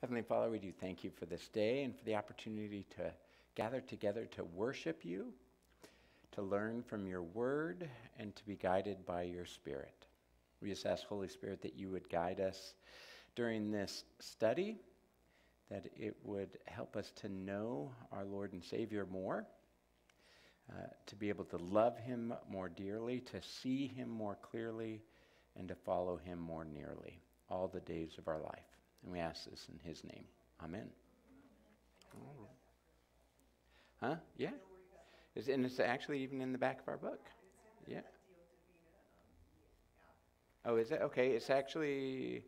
Heavenly Father, we do thank you for this day and for the opportunity to gather together to worship you, to learn from your word, and to be guided by your Spirit. We just ask, Holy Spirit, that you would guide us during this study, that it would help us to know our Lord and Savior more, uh, to be able to love him more dearly, to see him more clearly, and to follow him more nearly all the days of our life. And we ask this in his name. Amen. Huh? Yeah. It's, and it's actually even in the back of our book. Yeah. Oh, is it? Okay. It's actually,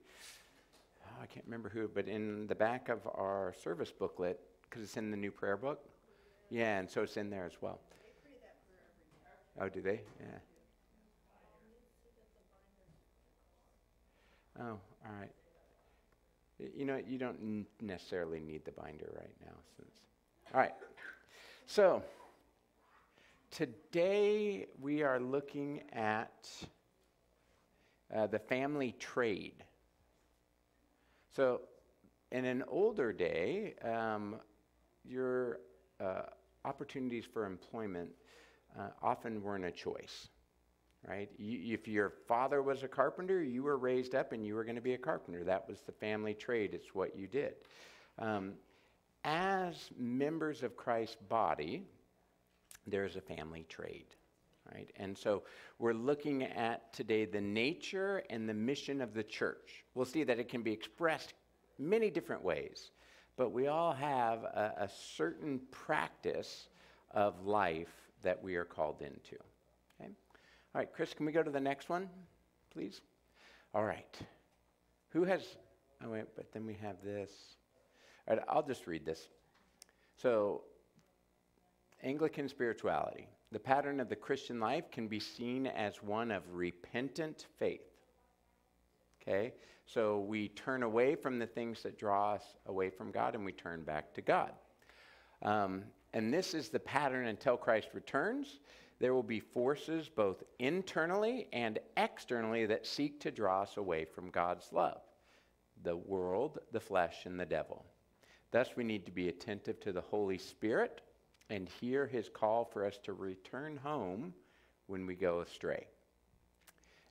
oh, I can't remember who, but in the back of our service booklet, because it's in the new prayer book. Yeah, and so it's in there as well. Oh, do they? Yeah. Oh, all right. You know, you don't necessarily need the binder right now. Since, all right. So, today we are looking at uh, the family trade. So, in an older day, um, your uh, opportunities for employment uh, often weren't a choice right? You, if your father was a carpenter, you were raised up and you were going to be a carpenter. That was the family trade, it's what you did. Um, as members of Christ's body, there's a family trade. Right? And so we're looking at today the nature and the mission of the church. We'll see that it can be expressed many different ways, but we all have a, a certain practice of life that we are called into. All right, Chris, can we go to the next one, please? All right. Who has, oh wait, but then we have this. All right, I'll just read this. So, Anglican spirituality. The pattern of the Christian life can be seen as one of repentant faith. Okay? So we turn away from the things that draw us away from God and we turn back to God. Um, and this is the pattern until Christ returns there will be forces both internally and externally that seek to draw us away from God's love the world, the flesh, and the devil. Thus, we need to be attentive to the Holy Spirit and hear his call for us to return home when we go astray.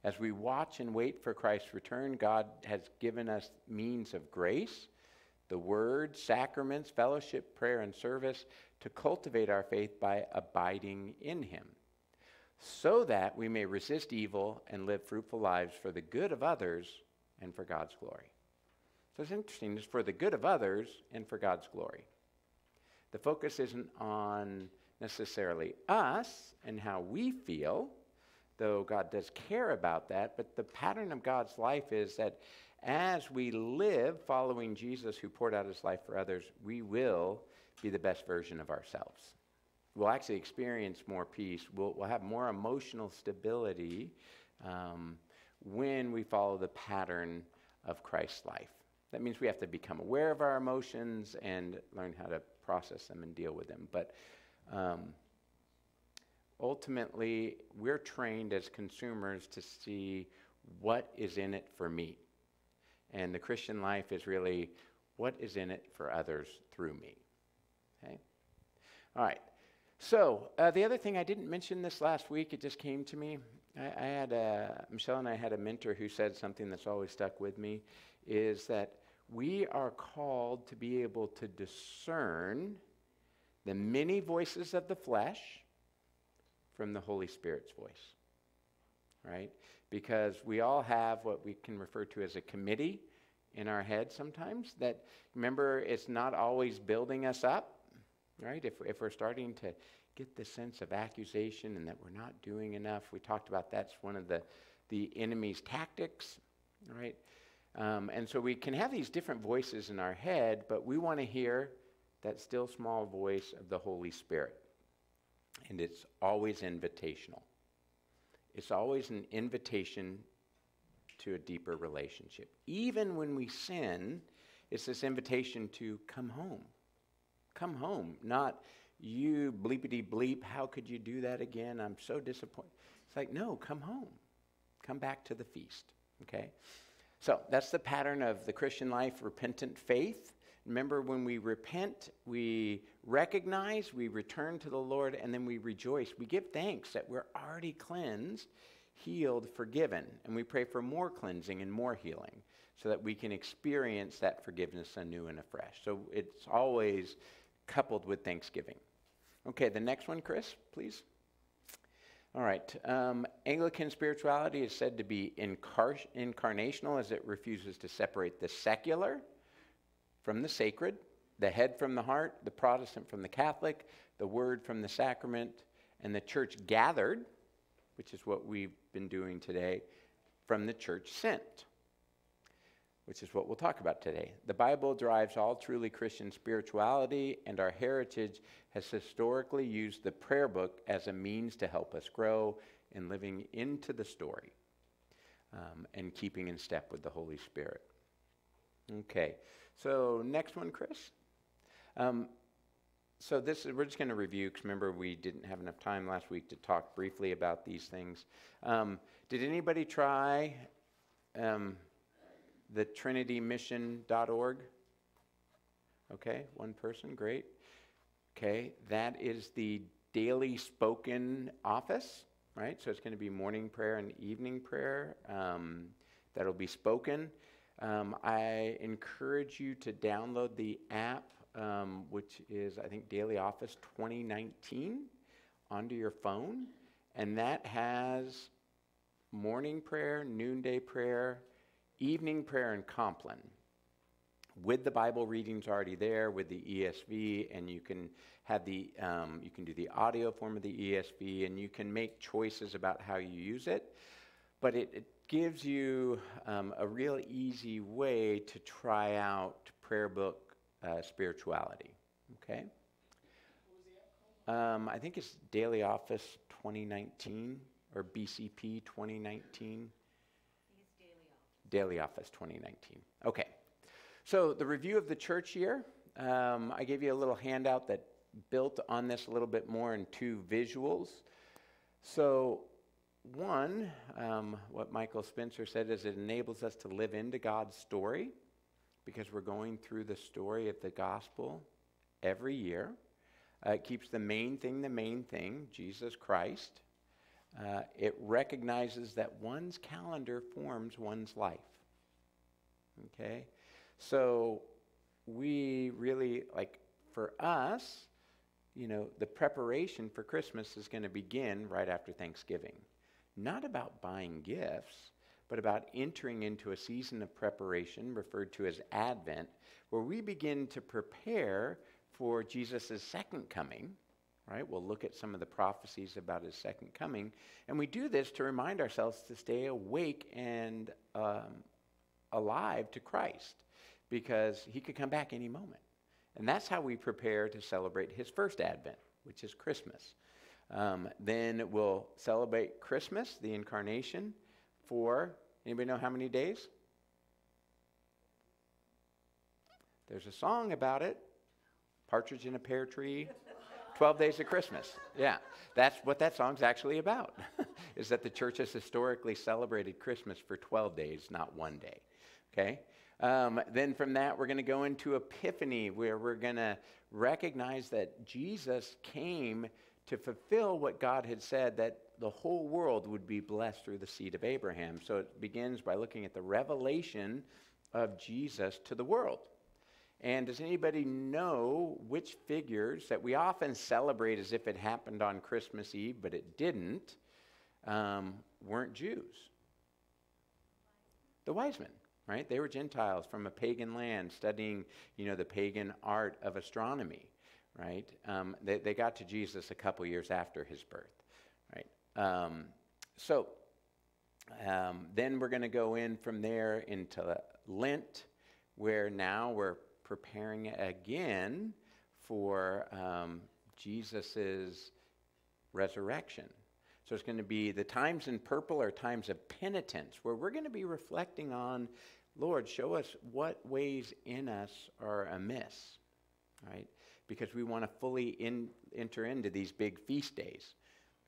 As we watch and wait for Christ's return, God has given us means of grace, the word, sacraments, fellowship, prayer, and service to cultivate our faith by abiding in him so that we may resist evil and live fruitful lives for the good of others and for God's glory. So it's interesting, it's for the good of others and for God's glory. The focus isn't on necessarily us and how we feel, though God does care about that, but the pattern of God's life is that as we live following Jesus who poured out his life for others, we will be the best version of ourselves we'll actually experience more peace. We'll, we'll have more emotional stability um, when we follow the pattern of Christ's life. That means we have to become aware of our emotions and learn how to process them and deal with them. But um, ultimately, we're trained as consumers to see what is in it for me. And the Christian life is really what is in it for others through me. Okay? All right. So, uh, the other thing I didn't mention this last week, it just came to me. I, I had a, Michelle and I had a mentor who said something that's always stuck with me is that we are called to be able to discern the many voices of the flesh from the Holy Spirit's voice. Right? Because we all have what we can refer to as a committee in our head sometimes that, remember, it's not always building us up right? If, if we're starting to get the sense of accusation and that we're not doing enough, we talked about that's one of the, the enemy's tactics, right? Um, and so we can have these different voices in our head, but we want to hear that still small voice of the Holy Spirit. And it's always invitational. It's always an invitation to a deeper relationship. Even when we sin, it's this invitation to come home Come home, not you bleepity bleep. How could you do that again? I'm so disappointed. It's like, no, come home. Come back to the feast. Okay? So that's the pattern of the Christian life repentant faith. Remember, when we repent, we recognize, we return to the Lord, and then we rejoice. We give thanks that we're already cleansed, healed, forgiven, and we pray for more cleansing and more healing so that we can experience that forgiveness anew and afresh. So it's always coupled with thanksgiving. Okay, the next one, Chris, please. All right. Um, Anglican spirituality is said to be incar- incarnational as it refuses to separate the secular from the sacred, the head from the heart, the Protestant from the Catholic, the word from the sacrament, and the church gathered, which is what we've been doing today, from the church sent which is what we'll talk about today. The Bible drives all truly Christian spirituality, and our heritage has historically used the prayer book as a means to help us grow in living into the story um, and keeping in step with the Holy Spirit. Okay, so next one, Chris. Um, so this is, we're just going to review because remember we didn't have enough time last week to talk briefly about these things. Um, did anybody try? Um, the trinitymission.org. Okay, one person, great. Okay, that is the daily spoken office, right? So it's going to be morning prayer and evening prayer um, that'll be spoken. Um, I encourage you to download the app, um, which is, I think, Daily Office 2019, onto your phone. And that has morning prayer, noonday prayer, evening prayer in Compline with the Bible readings already there with the ESV, and you can have the um, you can do the audio form of the ESV, and you can make choices about how you use it. But it, it gives you um, a real easy way to try out prayer book uh, spirituality. Okay. Um, I think it's Daily Office 2019 or BCP 2019. Daily Office 2019. Okay, so the review of the church year. Um, I gave you a little handout that built on this a little bit more in two visuals. So, one, um, what Michael Spencer said is it enables us to live into God's story because we're going through the story of the gospel every year. Uh, it keeps the main thing the main thing, Jesus Christ. Uh, it recognizes that one's calendar forms one's life. Okay? So we really, like, for us, you know, the preparation for Christmas is going to begin right after Thanksgiving. Not about buying gifts, but about entering into a season of preparation referred to as Advent, where we begin to prepare for Jesus' second coming right? We'll look at some of the prophecies about his second coming. And we do this to remind ourselves to stay awake and um, alive to Christ because he could come back any moment. And that's how we prepare to celebrate his first advent, which is Christmas. Um, then we'll celebrate Christmas, the incarnation, for anybody know how many days? There's a song about it Partridge in a Pear Tree. 12 Days of Christmas. Yeah, that's what that song's actually about, is that the church has historically celebrated Christmas for 12 days, not one day. Okay? Um, then from that, we're going to go into Epiphany, where we're going to recognize that Jesus came to fulfill what God had said that the whole world would be blessed through the seed of Abraham. So it begins by looking at the revelation of Jesus to the world. And does anybody know which figures that we often celebrate as if it happened on Christmas Eve, but it didn't, um, weren't Jews? The wise men, right? They were Gentiles from a pagan land studying, you know, the pagan art of astronomy, right? Um, they, they got to Jesus a couple years after his birth, right? Um, so um, then we're going to go in from there into Lent, where now we're preparing again for um, Jesus' resurrection. So it's going to be the times in purple are times of penitence, where we're going to be reflecting on, Lord, show us what ways in us are amiss, right? Because we want to fully in, enter into these big feast days.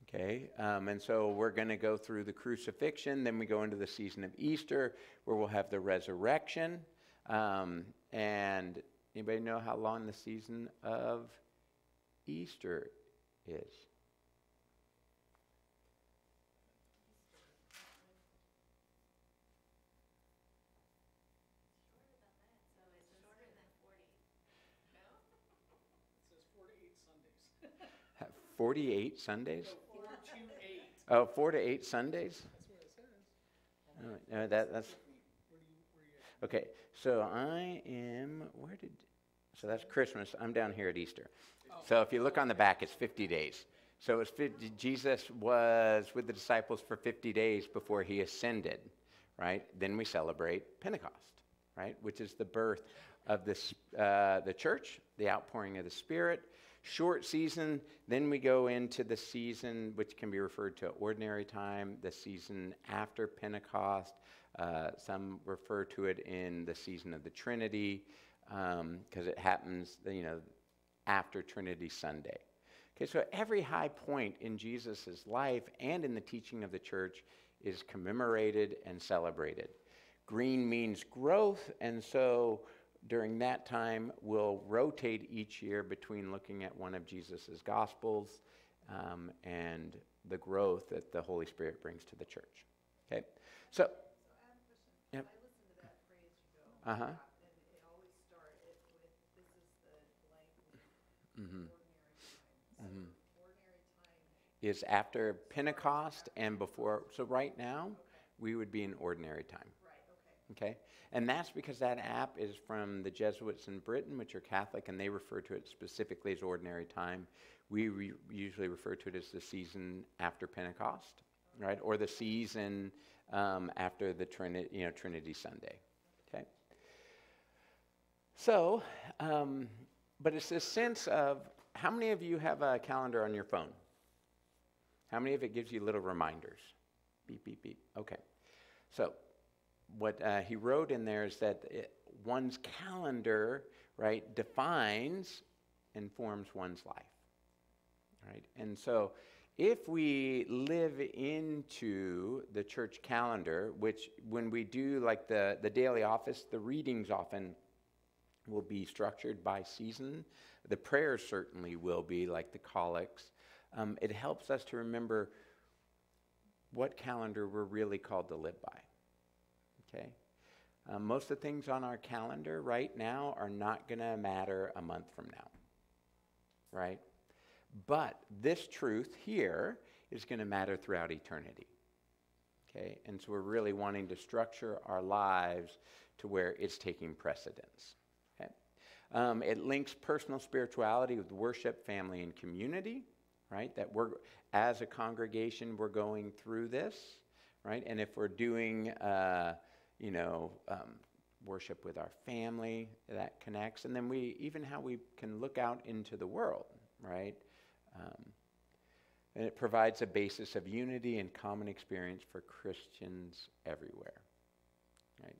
Okay, um, and so we're going to go through the crucifixion, then we go into the season of Easter, where we'll have the resurrection. Um, and anybody know how long the season of Easter is? Ha- 48 Sundays? Oh, four to eight Sundays? Oh, no, that, that's, okay, so I am, where did, so that's Christmas, I'm down here at Easter. So if you look on the back, it's 50 days. So it was 50, Jesus was with the disciples for 50 days before he ascended, right? Then we celebrate Pentecost, right? Which is the birth of this, uh, the church, the outpouring of the Spirit. Short season, then we go into the season which can be referred to ordinary time, the season after Pentecost. Uh, some refer to it in the season of the Trinity because it happens, you know, after Trinity Sunday. Okay, so every high point in Jesus' life and in the teaching of the church is commemorated and celebrated. Green means growth, and so during that time, we'll rotate each year between looking at one of Jesus' Gospels um, and the growth that the Holy Spirit brings to the church. Okay, so. Yep. Uh huh. Mm-hmm. Mm-hmm. Is after Pentecost and before. So right now, we would be in ordinary time. Okay? And that's because that app is from the Jesuits in Britain, which are Catholic, and they refer to it specifically as ordinary time. We re- usually refer to it as the season after Pentecost, right? Or the season um, after the Trinity, you know, Trinity Sunday. So, um, but it's this sense of how many of you have a calendar on your phone? How many of it gives you little reminders? Beep, beep, beep. Okay. So, what uh, he wrote in there is that it, one's calendar, right, defines and forms one's life. Right? And so if we live into the church calendar, which when we do like the, the daily office, the readings often will be structured by season. The prayers certainly will be, like the collects. Um, it helps us to remember what calendar we're really called to live by okay? Um, most of the things on our calendar right now are not going to matter a month from now, right? But this truth here is going to matter throughout eternity, okay? And so we're really wanting to structure our lives to where it's taking precedence? Um, it links personal spirituality with worship, family, and community, right? That we're, as a congregation, we're going through this, right? And if we're doing, uh, you know, um, worship with our family that connects, and then we even how we can look out into the world, right? Um, and it provides a basis of unity and common experience for Christians everywhere. Right?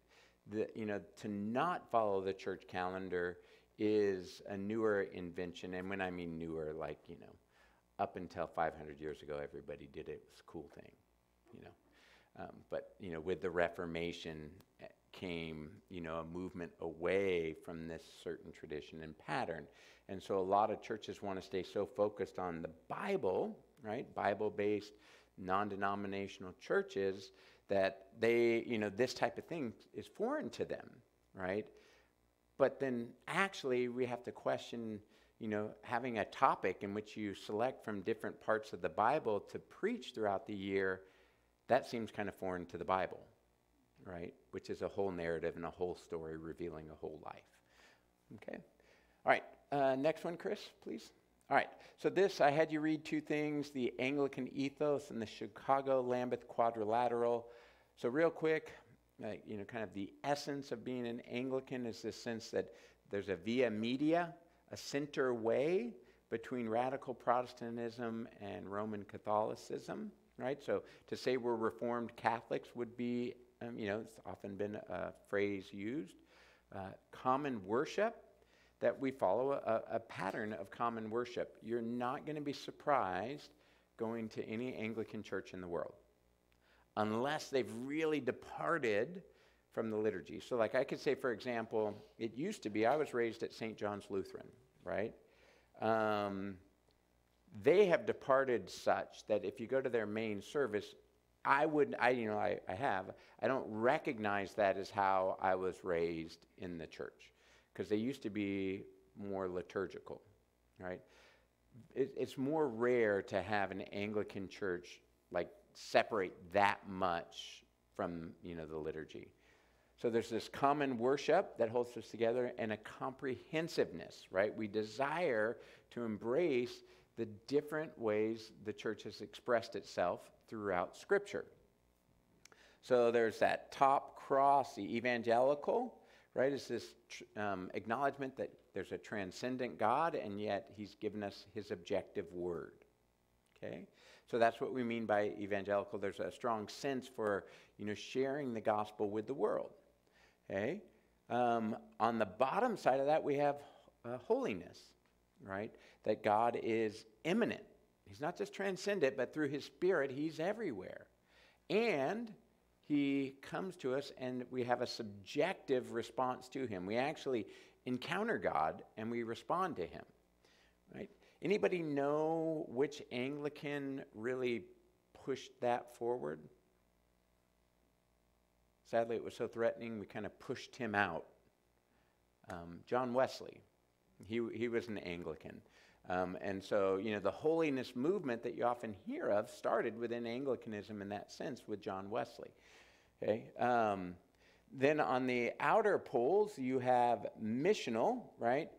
The, you know, to not follow the church calendar is a newer invention, and when I mean newer, like you know, up until 500 years ago, everybody did it. It was a cool thing, you know. Um, but you know, with the Reformation eh, came you know a movement away from this certain tradition and pattern, and so a lot of churches want to stay so focused on the Bible, right? Bible-based, non-denominational churches that they you know this type of thing is foreign to them, right? But then actually we have to question you know, having a topic in which you select from different parts of the Bible to preach throughout the year that seems kind of foreign to the Bible, right? Which is a whole narrative and a whole story revealing a whole life. Okay? All right, uh, next one, Chris, please. All right, so this, I had you read two things the Anglican ethos and the Chicago Lambeth Quadrilateral. So, real quick, uh, you know, kind of the essence of being an Anglican is this sense that there's a via media, a center way between radical Protestantism and Roman Catholicism right? So to say we're Reformed Catholics would be, um, you know, it's often been a phrase used. Uh, common worship, that we follow a, a, pattern of common worship. You're not going to be surprised going to any Anglican church in the world unless they've really departed from the liturgy. So, like I could say, for example, it used to be I was raised at St. John's Lutheran, right? Um, they have departed such that if you go to their main service, I would, I you know, I, I have, I don't recognize that as how I was raised in the church, because they used to be more liturgical, right? It, it's more rare to have an Anglican church like separate that much from you know the liturgy. So there's this common worship that holds us together and a comprehensiveness, right? We desire to embrace the different ways the church has expressed itself throughout Scripture. So there's that top cross, the evangelical, right? Is this um, acknowledgement that there's a transcendent God and yet He's given us His objective word. Okay? So that's what we mean by evangelical. There's a strong sense for, you know, sharing the gospel with the world. Okay? Um, on the bottom side of that, we have uh, holiness, right? That God is immanent. He's not just transcendent, but through His Spirit, He's everywhere. And He comes to us, and we have a subjective response to Him. We actually encounter God and we respond to Him? Anybody know which Anglican really pushed that forward? Sadly, it was so threatening, we kind of pushed him out. Um, John Wesley, he, he was an Anglican. Um, and so, you know, the holiness movement that you often hear of started within Anglicanism in that sense with John Wesley. Okay? Um, then on the outer poles, you have missional, right?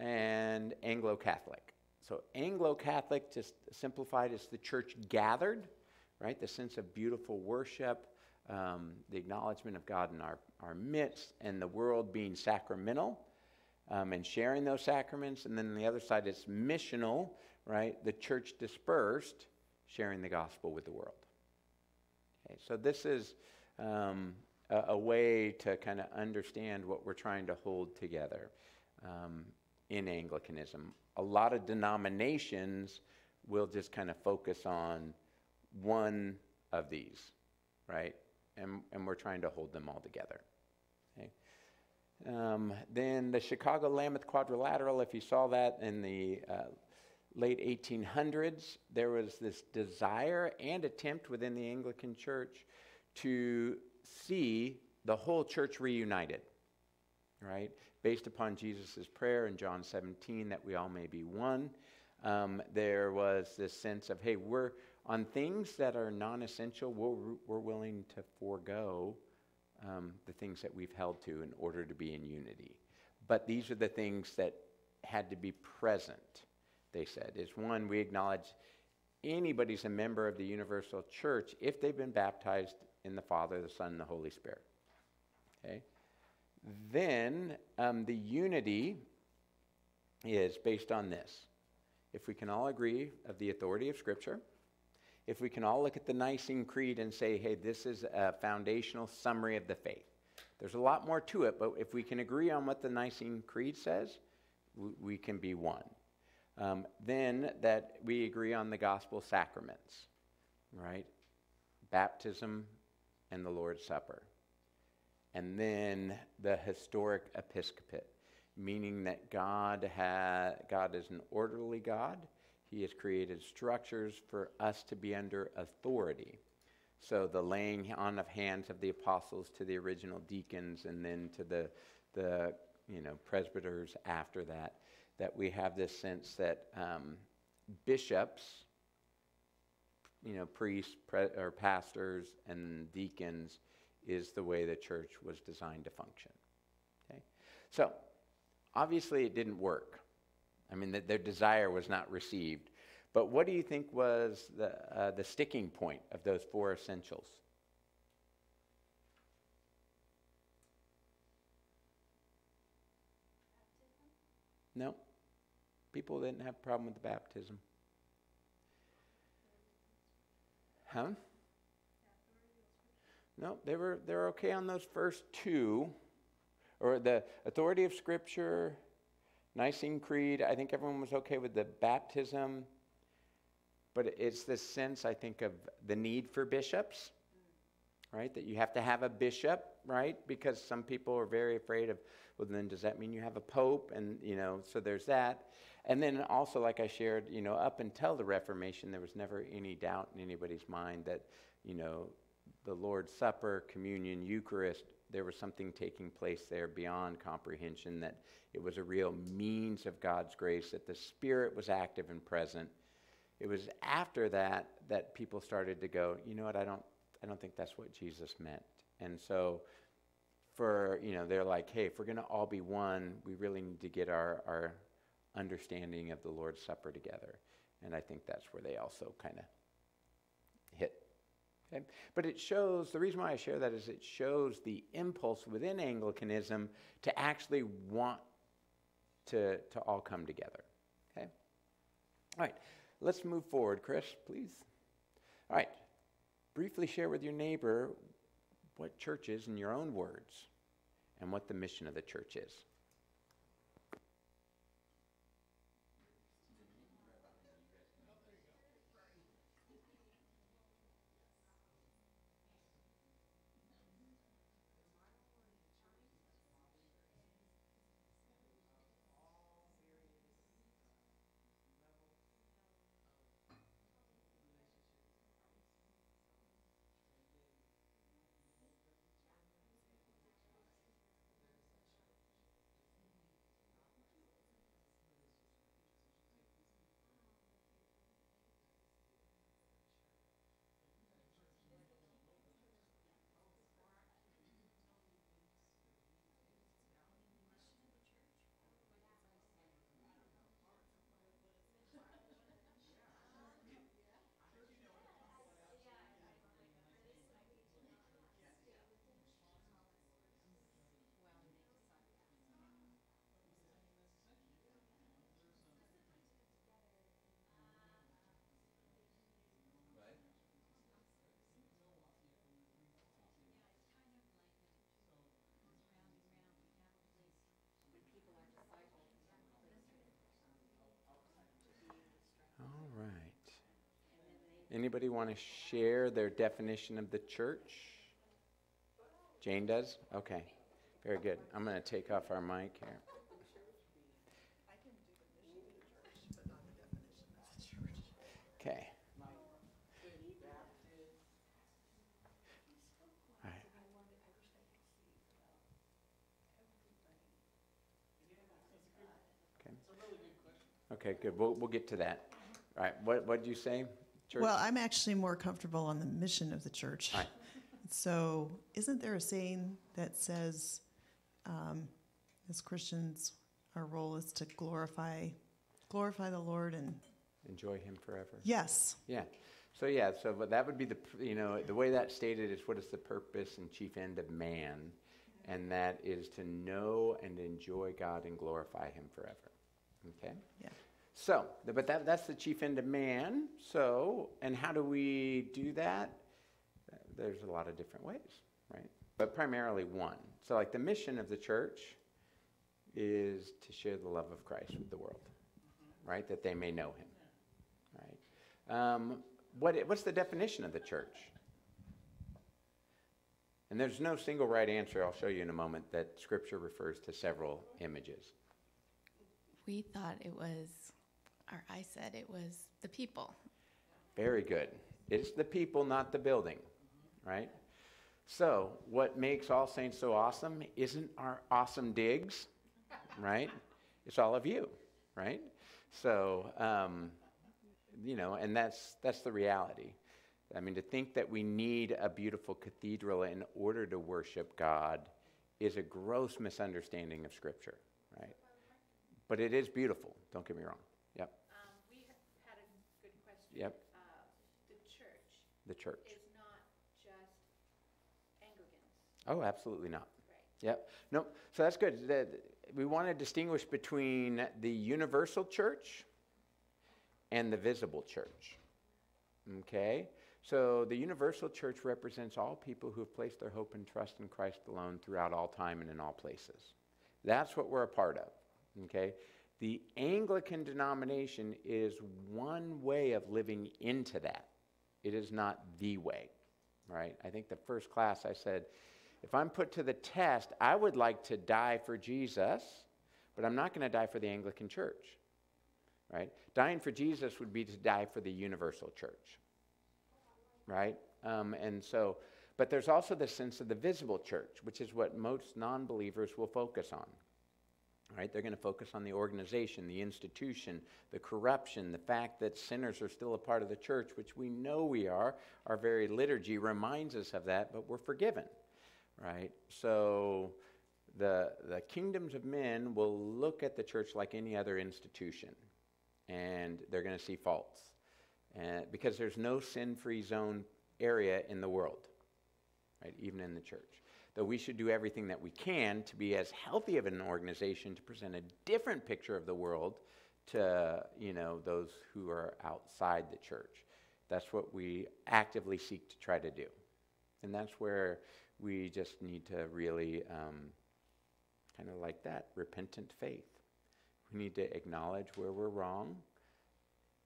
And Anglo Catholic. So, Anglo Catholic, just simplified, is the church gathered, right? The sense of beautiful worship, um, the acknowledgement of God in our, our midst, and the world being sacramental um, and sharing those sacraments. And then on the other side, it's missional, right? The church dispersed, sharing the gospel with the world. Okay, so this is um, a, a, way to kind of understand what we're trying to hold together um, in Anglicanism. A lot of denominations will just kind of focus on one of these, right? And, and we're trying to hold them all together. Um, then the Chicago Lambeth Quadrilateral, if you saw that in the uh, late 1800s, there was this desire and attempt within the Anglican Church to see the whole church reunited, right? Based upon Jesus' prayer in John 17 that we all may be one. Um, there was this sense of, hey, we're on things that are non essential, we're, we're willing to forego um, the things that we've held to in order to be in unity. But these are the things that had to be present, they said. Is one, we acknowledge anybody's a member of the universal church if they've been baptized in the Father, the Son, and the Holy Spirit. Okay? Then um, the unity is based on this. If we can all agree of the authority of Scripture, if we can all look at the Nicene Creed and say, hey, this is a foundational summary of the faith. There's a lot more to it, but if we can agree on what the Nicene Creed says, we, can be one. Um, then that we agree on the gospel sacraments, right? Baptism and the Lord's Supper. And then the historic episcopate, meaning that God, ha- God is an orderly God he has created structures for us to be under authority. So the laying on of hands of the apostles to the original deacons and then to the, the you know, presbyters after that, that we have this sense that um, bishops, you know, priests pre- or pastors and deacons is the way the church was designed to function. Okay? So obviously it didn't work. I mean, the, their desire was not received. But what do you think was the, uh, the sticking point of those four essentials? No. People didn't have a problem with the baptism. Huh? No, they were they're okay on those first two. Or the authority of Scripture, Nicene Creed, I think everyone was okay with the baptism. but it's this sense, I think, of the need for bishops, right? That you have to have a bishop, right? Because some people are very afraid of, well, then does that mean you have a pope? And, you know, so there's that. And then also, like I shared, you know, up until the Reformation, there was never any doubt in anybody's mind that, you know, the Lord's Supper, communion, Eucharist, there was something taking place there beyond comprehension, that it was a real means of God's grace, that the Spirit was active and present. It was after that that people started to go, you know what, I don't, I don't think that's what Jesus meant. And so, for, you know, they're like, hey, if we're going to all be one, we really need to get our, our understanding of the Lord's Supper together. And I think that's where they also kind of. Okay? But it shows, the reason why I share that is it shows the impulse within Anglicanism to actually want to, to all come together. Okay? All right, let's move forward, Chris, please. All right, briefly share with your neighbor what church is in your own words and what the mission of the church is. All right. Anybody want to share their definition of the church? Jane does? Okay. Very good. I'm going to take off our mic here. Okay. Okay. Good. We'll, we'll get to that. All right. What what did you say? Church? Well, I'm actually more comfortable on the mission of the church. Right. So, isn't there a saying that says, um, as Christians, our role is to glorify, glorify the Lord and Enjoy Him forever. yes, Yeah. So yeah. So but that would be the you know the way that stated is what is the purpose and chief end of man, and that is to know and enjoy God and glorify Him forever. Okay. yeah. So, but that, that's the chief end of man. So, and how do we do that? There's a lot of different ways, right? But primarily one. So, like the mission of the church is to share the love of Christ with the world, right? That they may know him, right? Um, what, what's the definition of the church? And there's no single right answer. I'll show you in a moment that Scripture refers to several images. We thought it was, or I said it was the people. Very good. It's the people, not the building, right? So, what makes All Saints so awesome isn't our awesome digs, right? It's all of you, right? So, um, you know, and that's that's the reality. I mean, to think that we need a beautiful cathedral in order to worship God is a gross misunderstanding of Scripture, right? But it is beautiful. Don't get me wrong. Yep. Um, we ha- had a good question. Yep. Uh, the church The church. is not just Anglicans, Oh, absolutely not. right? Yep. No, so that's good. We want to distinguish between the universal church and the visible church. Okay? So the universal church represents all people who have placed their hope and trust in Christ alone throughout all time and in all places. That's what we're a part of. Okay? The Anglican denomination is one way of living into that. It is not the way, right? I think the first class I said, if I'm put to the test, I would like to die for Jesus, but I'm not going to die for the Anglican church, right? Dying for Jesus would be to die for the universal church, right? Um, and so, but there's also the sense of the visible church, which is what most non believers will focus on. Right? They're going to focus on the organization, the institution, the corruption, the fact that sinners are still a part of the church, which we know we are. Our very liturgy reminds us of that, but we're forgiven. Right? So the, the kingdoms of men will look at the church like any other institution, and they're going to see faults. And because there's no sin free zone area in the world, right? Even in the church that we should do everything that we can to be as healthy of an organization to present a different picture of the world to you know those who are outside the church. That's what we actively seek to try to do. And that's where we just need to really um, kind of like that repentant faith. We need to acknowledge where we're wrong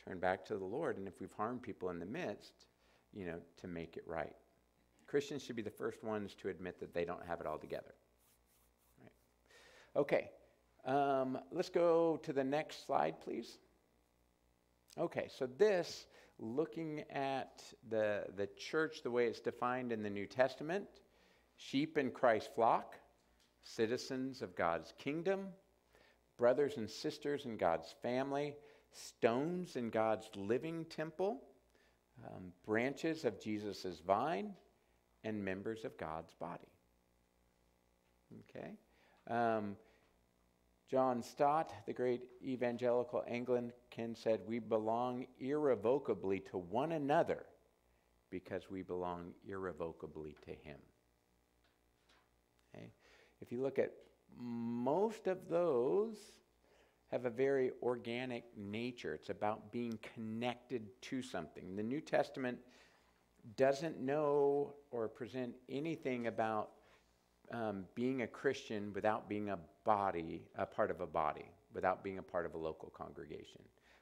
turn back to the lord and if we've harmed people in the midst you know to make it right Christians should be the first ones to admit that they don't have it all together. Right. Okay, um, let's go to the next slide, please. Okay, so this, looking at the, the church the way it's defined in the New Testament sheep in Christ's flock, citizens of God's kingdom, brothers and sisters in God's family, stones in God's living temple, um, branches of Jesus' vine and members of God's body. Okay? Um, John Stott, the great evangelical Anglican, said, We belong irrevocably to one another because we belong irrevocably to Him. Okay? If you look at most of those, have a very organic nature. It's about being connected to something. The New Testament doesn't know or present anything about um, being a Christian without being a body, a part of a body, without being a part of a local congregation.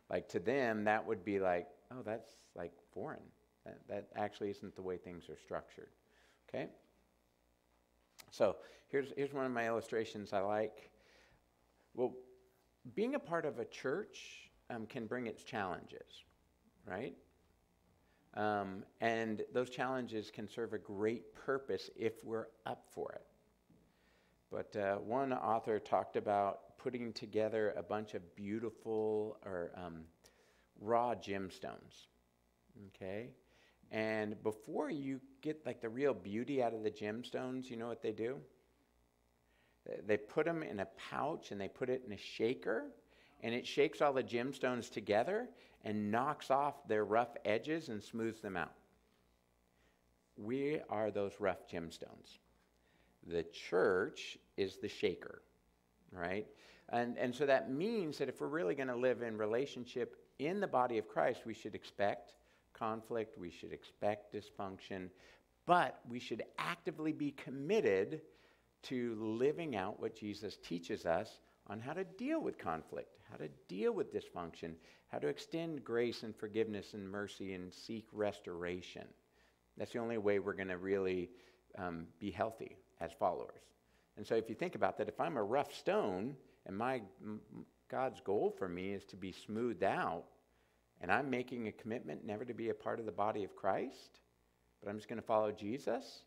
Like to them, that would be like, oh, that's like foreign. That, that actually isn't the way things are structured. Okay? So here's, here's one of my illustrations I like. Well, being a part of a church um, can bring its challenges, right? Um, and those challenges can serve a great purpose if we're up for it. But uh, one author talked about putting together a bunch of beautiful or um, raw gemstones. Okay? And before you get like the real beauty out of the gemstones, you know what they do? They put them in a pouch and they put it in a shaker, and it shakes all the gemstones together, and knocks off their rough edges and smooths them out. We are those rough gemstones. The church is the shaker, right? And, and so that means that if we're really going to live in relationship in the body of Christ, we should expect conflict, we should expect dysfunction, but we should actively be committed to living out what Jesus teaches us on how to deal with conflict, how to deal with dysfunction, how to extend grace and forgiveness and mercy and seek restoration. That's the only way we're going to really um, be healthy as followers. And so, if you think about that, if I'm a rough stone and my God's goal for me is to be smoothed out, and I'm making a commitment never to be a part of the body of Christ, but I'm just going to follow Jesus,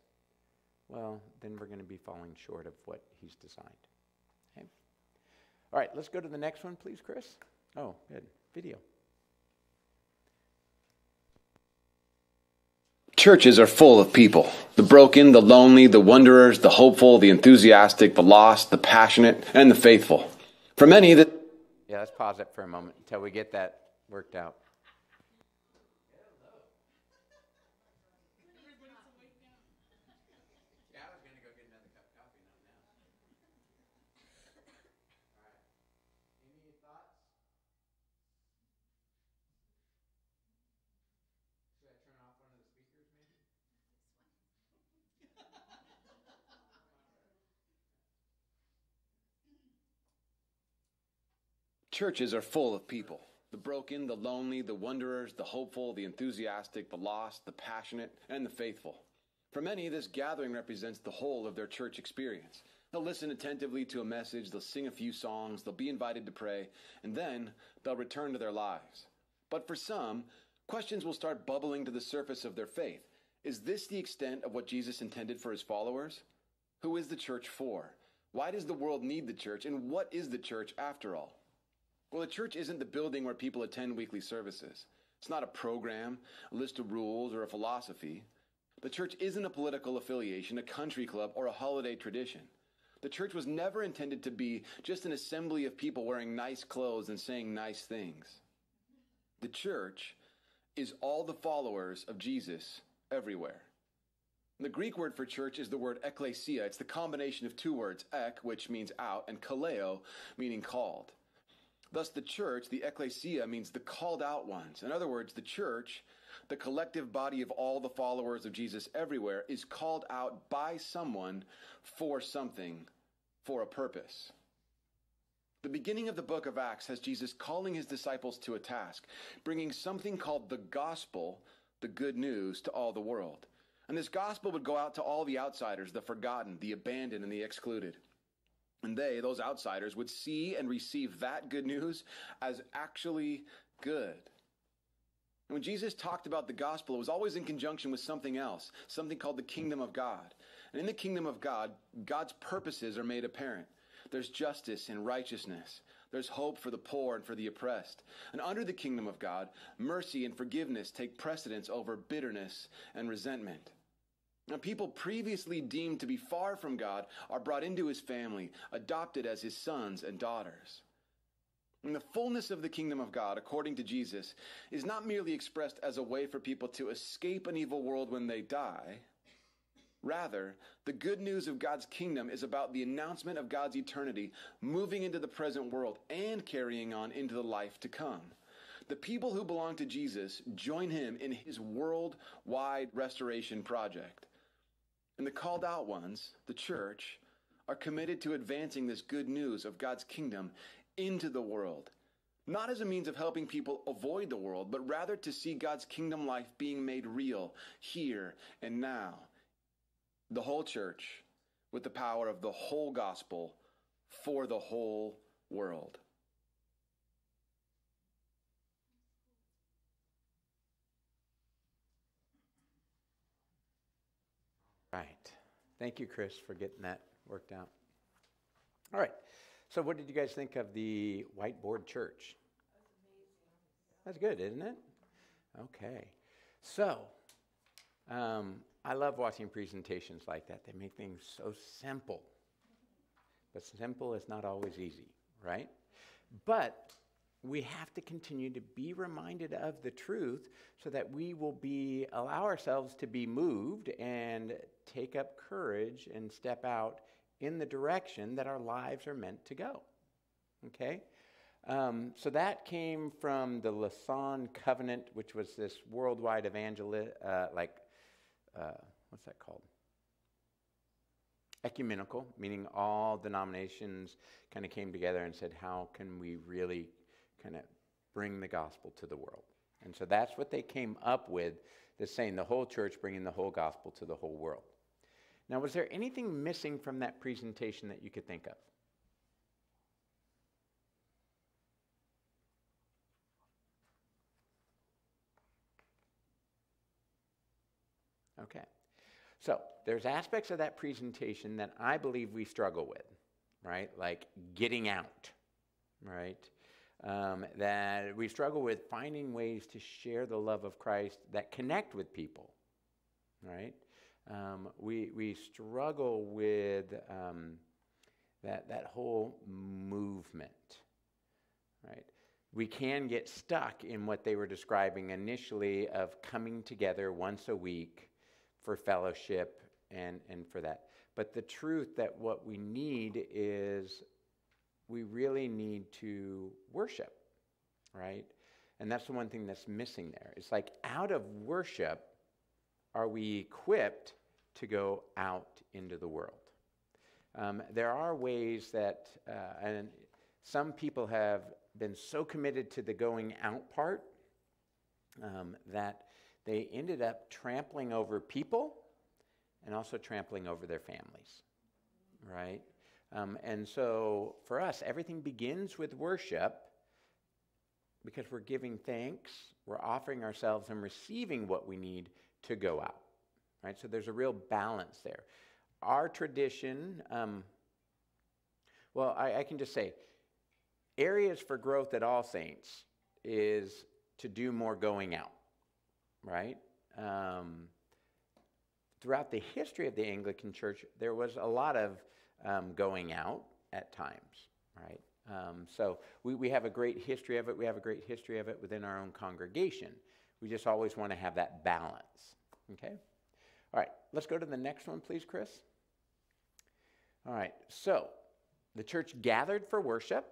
well, then we're going to be falling short of what He's designed. All right, let's go to the next one, please, Chris. Oh, good video. Churches are full of people the broken, the lonely, the wanderers, the hopeful, the enthusiastic, the lost, the passionate, and the faithful. For many, that. Yeah, let's pause it for a moment until we get that worked out. Churches are full of people the broken, the lonely, the wanderers, the hopeful, the enthusiastic, the lost, the passionate, and the faithful. For many, this gathering represents the whole of their church experience. They'll listen attentively to a message, they'll sing a few songs, they'll be invited to pray, and then they'll return to their lives. But for some, questions will start bubbling to the surface of their faith. Is this the extent of what Jesus intended for his followers? Who is the church for? Why does the world need the church? And what is the church after all? Well, the church isn't the building where people attend weekly services. It's not a program, a list of rules, or a philosophy. The church isn't a political affiliation, a country club, or a holiday tradition. The church was never intended to be just an assembly of people wearing nice clothes and saying nice things. The church is all the followers of Jesus everywhere. The Greek word for church is the word ekklesia. It's the combination of two words, ek, which means out, and kaleo, meaning called. Thus, the church, the ecclesia, means the called out ones. In other words, the church, the collective body of all the followers of Jesus everywhere, is called out by someone for something, for a purpose. The beginning of the book of Acts has Jesus calling his disciples to a task, bringing something called the gospel, the good news, to all the world. And this gospel would go out to all the outsiders, the forgotten, the abandoned, and the excluded. And they, those outsiders, would see and receive that good news as actually good. When Jesus talked about the gospel, it was always in conjunction with something else, something called the kingdom of God. And in the kingdom of God, God's purposes are made apparent. There's justice and righteousness. There's hope for the poor and for the oppressed. And under the kingdom of God, mercy and forgiveness take precedence over bitterness and resentment. Now, people previously deemed to be far from God are brought into his family, adopted as his sons and daughters. And the fullness of the kingdom of God, according to Jesus, is not merely expressed as a way for people to escape an evil world when they die. Rather, the good news of God's kingdom is about the announcement of God's eternity moving into the present world and carrying on into the life to come. The people who belong to Jesus join him in his worldwide restoration project. And the called out ones, the church, are committed to advancing this good news of God's kingdom into the world. Not as a means of helping people avoid the world, but rather to see God's kingdom life being made real here and now. The whole church, with the power of the whole gospel for the whole world. Right. Thank you, Chris, for getting that worked out. All right. So, what did you guys think of the whiteboard church? That's good, isn't it? Okay. So, um, I love watching presentations like that. They make things so simple. But simple is not always easy, right? But we have to continue to be reminded of the truth so that we will be allow ourselves to be moved and take up courage and step out in the direction that our lives are meant to go okay um, so that came from the lausanne covenant which was this worldwide evangel uh, like uh, what's that called ecumenical meaning all denominations kind of came together and said how can we really kind of bring the gospel to the world. And so that's what they came up with, the saying the whole church bringing the whole gospel to the whole world. Now, was there anything missing from that presentation that you could think of? Okay. So, there's aspects of that presentation that I believe we struggle with, right? Like getting out, right? um, that we struggle with finding ways to share the love of Christ that connect with people, right? Um, we, we struggle with um, that, that whole movement, right? We can get stuck in what they were describing initially of coming together once a week for fellowship and, and for that. But the truth that what we need is we really need to worship, right? And that's the one thing that's missing there. It's like out of worship, are we equipped to go out into the world? Um, there are ways that, uh, and some people have been so committed to the going out part um, that they ended up trampling over people and also trampling over their families, right? Um, and so for us, everything begins with worship because we're giving thanks, we're offering ourselves and receiving what we need to go out, right? So there's a real balance there. Our tradition, um, well, I, I can just say, areas for growth at All Saints is to do more going out, right? Um, throughout the history of the Anglican Church, there was a lot of um, going out at times, right? Um, so we, we have a great history of it. We have a great history of it within our own congregation. We just always want to have that balance, okay? All right, let's go to the next one, please, Chris. All right, so the church gathered for worship,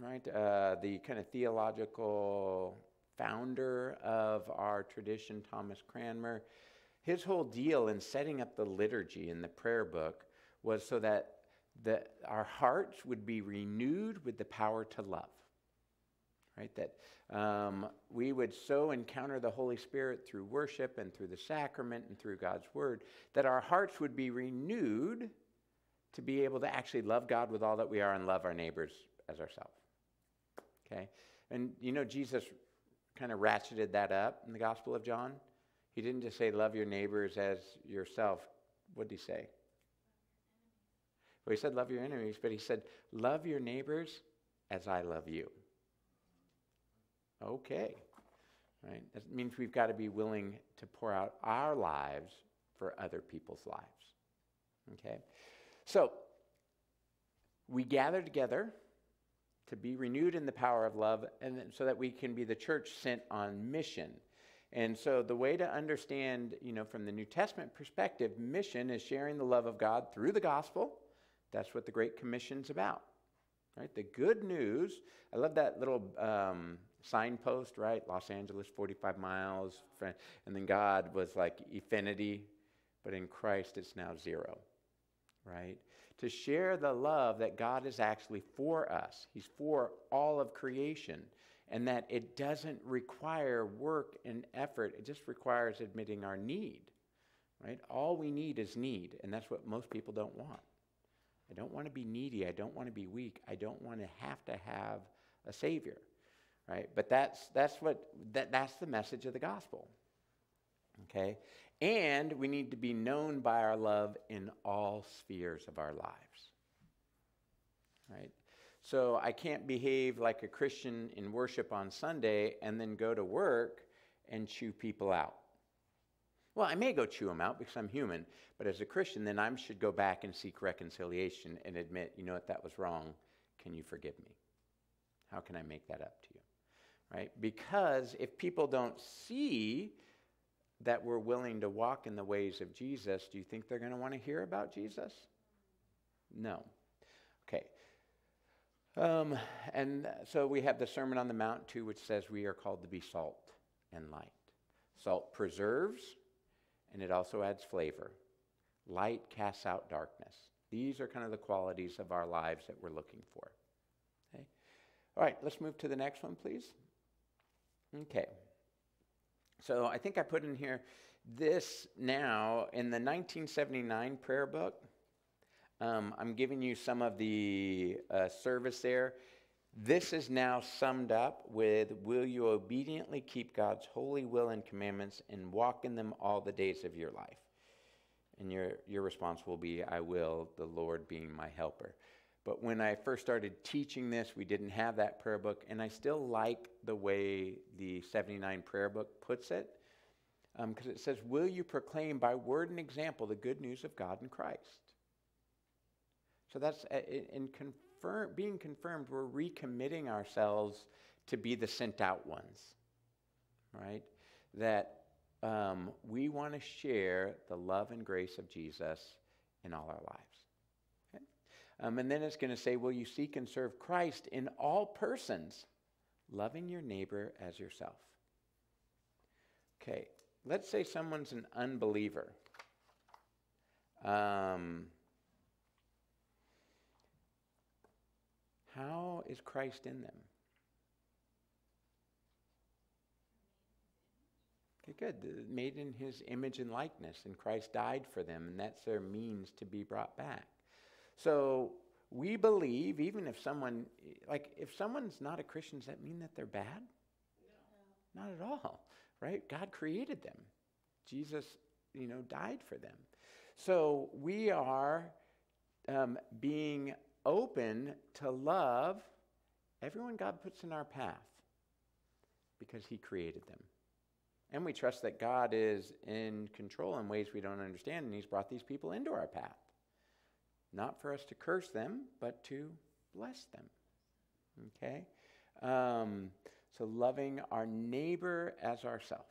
right? Uh, the kind of theological founder of our tradition, Thomas Cranmer, his whole deal in setting up the liturgy in the prayer book was so that the, our hearts would be renewed with the power to love. Right? That um, we would so encounter the Holy Spirit through worship and through the sacrament and through God's Word that our hearts would be renewed to be able to actually love God with all that we are and love our neighbors as ourselves. Okay? And you know, Jesus kind of ratcheted that up in the Gospel of John. He didn't just say, love your neighbors as yourself. What did he say? Well, he said, love your enemies, but he said, love your neighbors as I love you. Okay. Right? That means we've got to be willing to pour out our lives for other people's lives. Okay? So, we gather together to be renewed in the power of love and so that we can be the church sent on mission. And so the way to understand, you know, from the New Testament perspective, mission is sharing the love of God through the gospel. That's what the Great Commission's about. Right? The good news, I love that little um, signpost, right? Los Angeles, 45 miles. And then God was like infinity, but in Christ it's now zero, right? To share the love that God is actually for us, He's for all of creation, and that it doesn't require work and effort, it just requires admitting our need, right? All we need is need, and that's what most people don't want. I don't want to be needy. I don't want to be weak. I don't want to have to have a savior, right? But that's that's what that, that's the message of the gospel. Okay? And we need to be known by our love in all spheres of our lives. Right? So I can't behave like a Christian in worship on Sunday and then go to work and chew people out. Well, I may go chew them out because I'm human, but as a Christian, then I should go back and seek reconciliation and admit, you know what, that was wrong. Can you forgive me? How can I make that up to you? Right? Because if people don't see that we're willing to walk in the ways of Jesus, do you think they're going to want to hear about Jesus? No. Okay. Um, and so we have the Sermon on the Mount, too, which says we are called to be salt and light. Salt preserves, and it also adds flavor. Light casts out darkness. These are kind of the qualities of our lives that we're looking for. Okay? All right, let's move to the next one, please. Okay. So I think I put in here this now in the 1979 prayer book. Um, I'm giving you some of the uh, service there. This is now summed up with Will you obediently keep God's holy will and commandments and walk in them all the days of your life? And your, your response will be, I will, the Lord being my helper. But when I first started teaching this, we didn't have that prayer book, and I still like the way the 79 prayer book puts it, because um, it says, Will you proclaim by word and example the good news of God in Christ? So that's uh, in, in confirm, being confirmed, we're recommitting ourselves to be the sent out ones, right? That um, we want to share the love and grace of Jesus in all our lives. Okay? Um, and then it's going to say, Will you seek and serve Christ in all persons, loving your neighbor as yourself? Okay, let's say someone's an unbeliever. Um, How is Christ in them? Okay, good. Made in his image and likeness, and Christ died for them, and that's their means to be brought back. So we believe, even if someone, like, if someone's not a Christian, does that mean that they're bad? No. Not at all, right? God created them. Jesus, you know, died for them. So we are um, being open to love everyone God puts in our path because He created them. And we trust that God is in control in ways we don't understand, and He's brought these people into our path. Not for us to curse them, but to bless them. Okay? Um, so, loving our neighbor as ourself.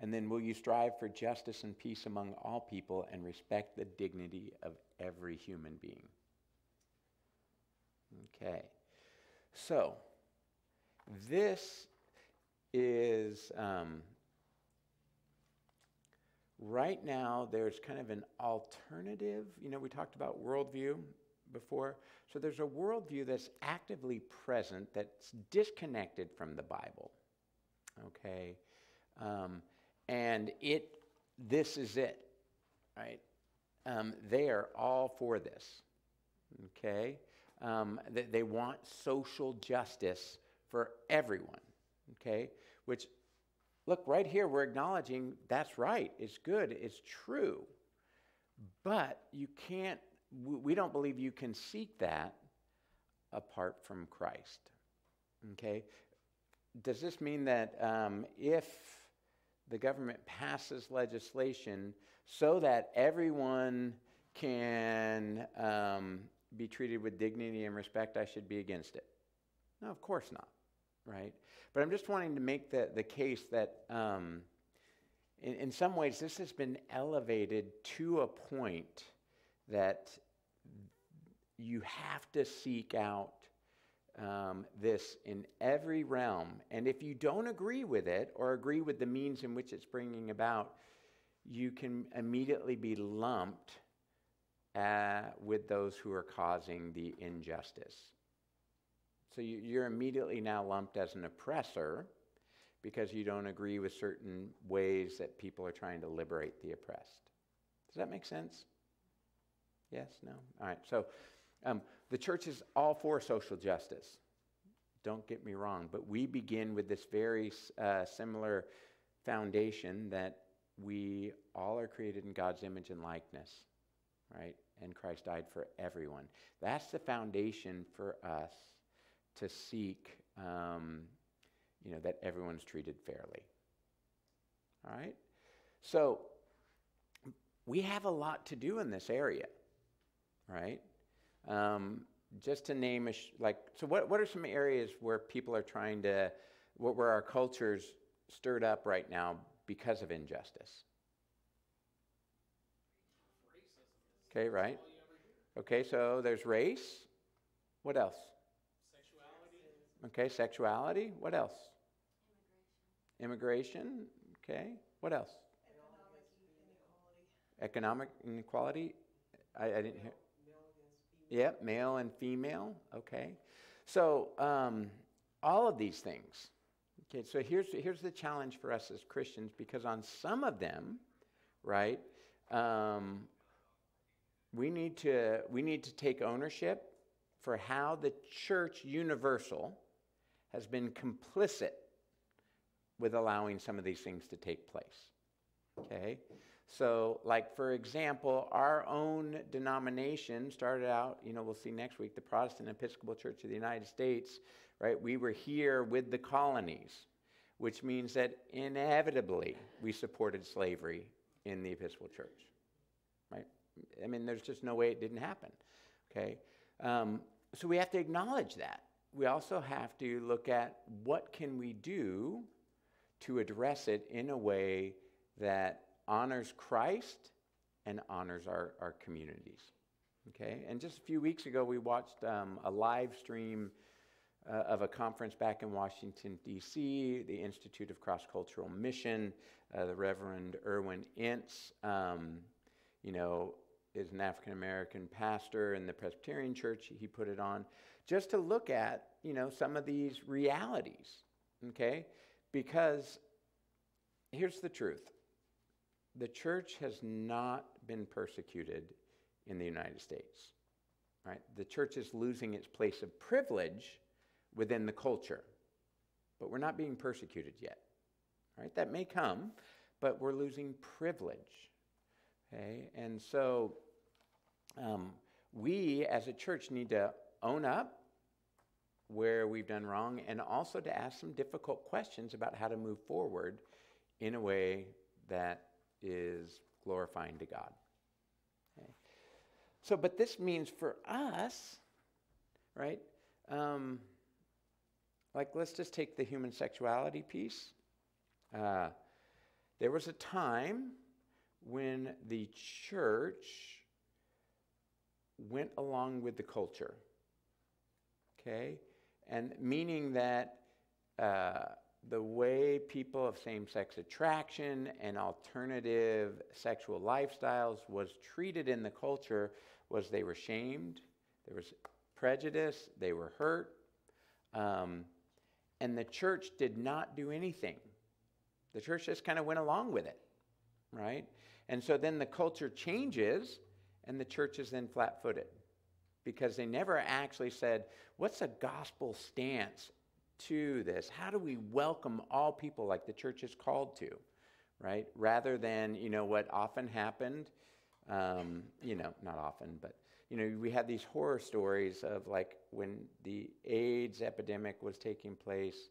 And then, will you strive for justice and peace among all people and respect the dignity of every human being? Okay. So, this is um, right now, there's kind of an alternative. You know, we talked about worldview before. So, there's a worldview that's actively present that's disconnected from the Bible. Okay. Um, and it, this is it, right? Um, they are all for this, okay? Um, they, they want social justice for everyone, okay? Which, look, right here, we're acknowledging that's right, it's good, it's true. But you can't, we don't believe you can seek that apart from Christ, okay? Does this mean that um, if the government passes legislation so that everyone can um, be treated with dignity and respect, I should be against it. No, of course not, right? But I'm just wanting to make the, the case that um, in, in some ways this has been elevated to a point that you have to seek out um, this in every realm. And if you don't agree with it or agree with the means in which it's bringing about, you can immediately be lumped uh, with those who are causing the injustice. So you, you're immediately now lumped as an oppressor because you don't agree with certain ways that people are trying to liberate the oppressed. Does that make sense? Yes? No? All right. So um, the church is all for social justice. Don't get me wrong, but we begin with this very uh, similar foundation that we all are created in God's image and likeness, right? And Christ died for everyone. That's the foundation for us to seek, um, you know, that everyone's treated fairly. All right? So we have a lot to do in this area, right? Um, just to name a sh- like, so what, what are some areas where people are trying to, what, where our culture's stirred up right now because of injustice? Okay, right? Okay, so there's race. What else? Sexuality. Okay, sexuality. What else? Immigration. Okay, what else? Economic inequality. I, I didn't hear. Yep, male and female. Okay. So, um, all of these things. Okay, so here's, here's the challenge for us as Christians because on some of them, right, um, we, need to, we need to take ownership for how the church universal has been complicit with allowing some of these things to take place. Okay? So, like, for example, our own denomination started out, you know, we'll see next week, the Protestant Episcopal Church of the United States, right? We were here with the colonies, which means that inevitably we supported slavery in the Episcopal Church, right? I mean, there's just no way it didn't happen, okay? Um, so we have to acknowledge that. We also have to look at what can we do to address it in a way that honors Christ and honors our, our communities. Okay? And just a few weeks ago, we watched um, a live stream uh, of a conference back in Washington, D.C., the Institute of Cross Cultural Mission, uh, the Reverend Irwin Ince, um, you know, is an African American pastor in the Presbyterian Church. He put it on just to look at, you know, some of these realities, okay? Because here's the truth the church has not been persecuted in the United States, right? The church is losing its place of privilege within the culture, but we're not being persecuted yet, right? That may come, but we're losing privilege, okay? And so um, we as a church need to own up where we've done wrong and also to ask some difficult questions about how to move forward in a way that is glorifying to God. Okay. So, but this means for us, right? Um, like, let's just take the human sexuality piece. Uh, there was a time when the church went along with the culture. Okay? And meaning that uh, the way people of same sex attraction and alternative sexual lifestyles was treated in the culture was they were shamed, there was prejudice, they were hurt, um, and the church did not do anything. The church just kind of went along with it, right? And so then the culture changes, and the church is then flat footed because they never actually said, What's a gospel stance to this? How do we welcome all people like the church is called to, right? Rather than, you know, what often happened, um, you know, not often, but, you know, we had these horror stories of like when the AIDS epidemic was taking place,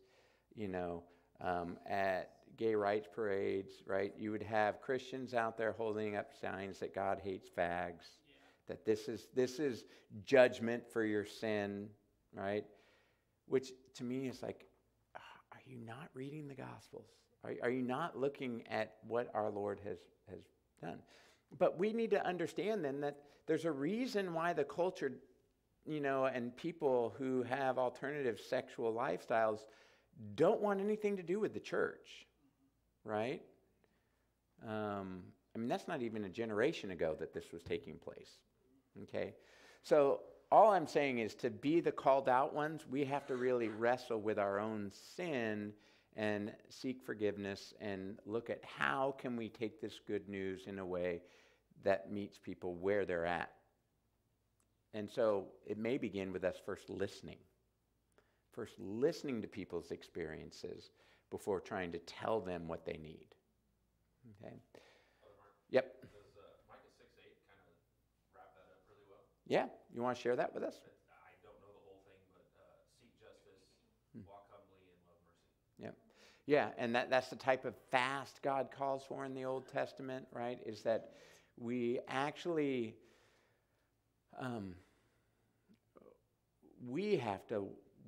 you know, um, at gay rights parades, right? You would have Christians out there holding up signs that God hates fags, that this is, this is judgment for your sin, right? Which to me is like, are you not reading the Gospels? Are, are you not looking at what our Lord has, has done? But we need to understand then that there's a reason why the culture, you know, and people who have alternative sexual lifestyles don't want anything to do with the church, right? Um, I mean, that's not even a generation ago that this was taking place. Okay? So all I'm saying is to be the called out ones, we have to really wrestle with our own sin and seek forgiveness and look at how can we take this good news in a way that meets people where they're at. And so it may begin with us first listening. First listening to people's experiences before trying to tell them what they need. Okay? Yep. Yeah, you want to share that with us? I don't know the whole thing, but uh, seek justice, Hmm. walk humbly, and love mercy. Yeah. Yeah, and that, that's the type of fast God calls for in the Old Testament, right? Is that we actually um, we have to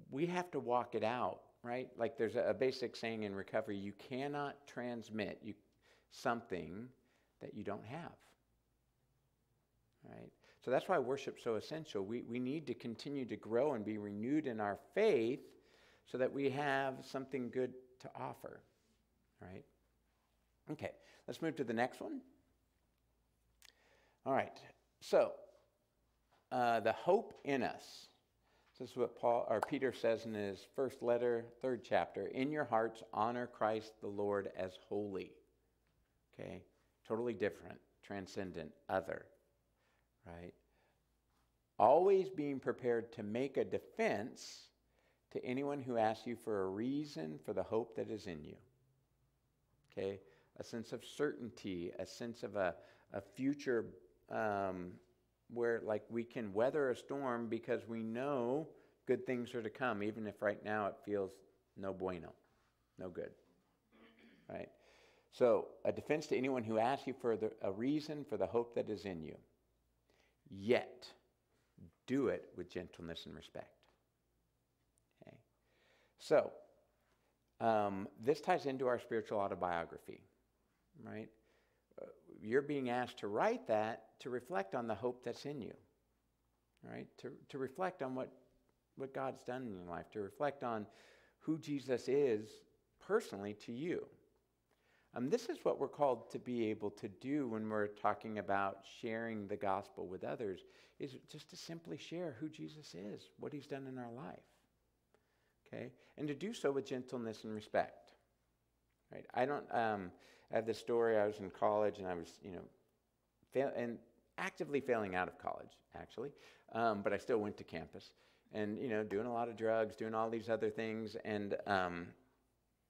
we have to walk it out, right? Like there's a, a basic saying in recovery: you cannot transmit you something that you don't have, right? So that's why worship's so essential. We, we need to continue to grow and be renewed in our faith so that we have something good to offer, right? Okay, let's move to the next one. All right, so uh, the hope in us. This is what Paul or Peter says in his first letter, third chapter. In your hearts, honor Christ the Lord as holy. Okay, totally different, transcendent, other right? Always being prepared to make a defense to anyone who asks you for a reason for the hope that is in you. Okay? A sense of certainty, a sense of a, a future um, where, like, we can weather a storm because we know good things are to come, even if right now it feels no bueno, no good. Right? So, a defense to anyone who asks you for the, a reason for the hope that is in you yet do it with gentleness and respect. Okay? So, um, this ties into our spiritual autobiography, right? Uh, you're being asked to write that to reflect on the hope that's in you, right? To, to reflect on what, what God's done in your life, to reflect on who Jesus is personally to you. Um, this is what we're called to be able to do when we're talking about sharing the gospel with others, is just to simply share who Jesus is, what he's done in our life. Okay? And to do so with gentleness and respect. Right? I don't, um, I have this story, I was in college and I was, you know, fail, and actively failing out of college, actually, um, but I still went to campus and, you know, doing a lot of drugs, doing all these other things. And, um,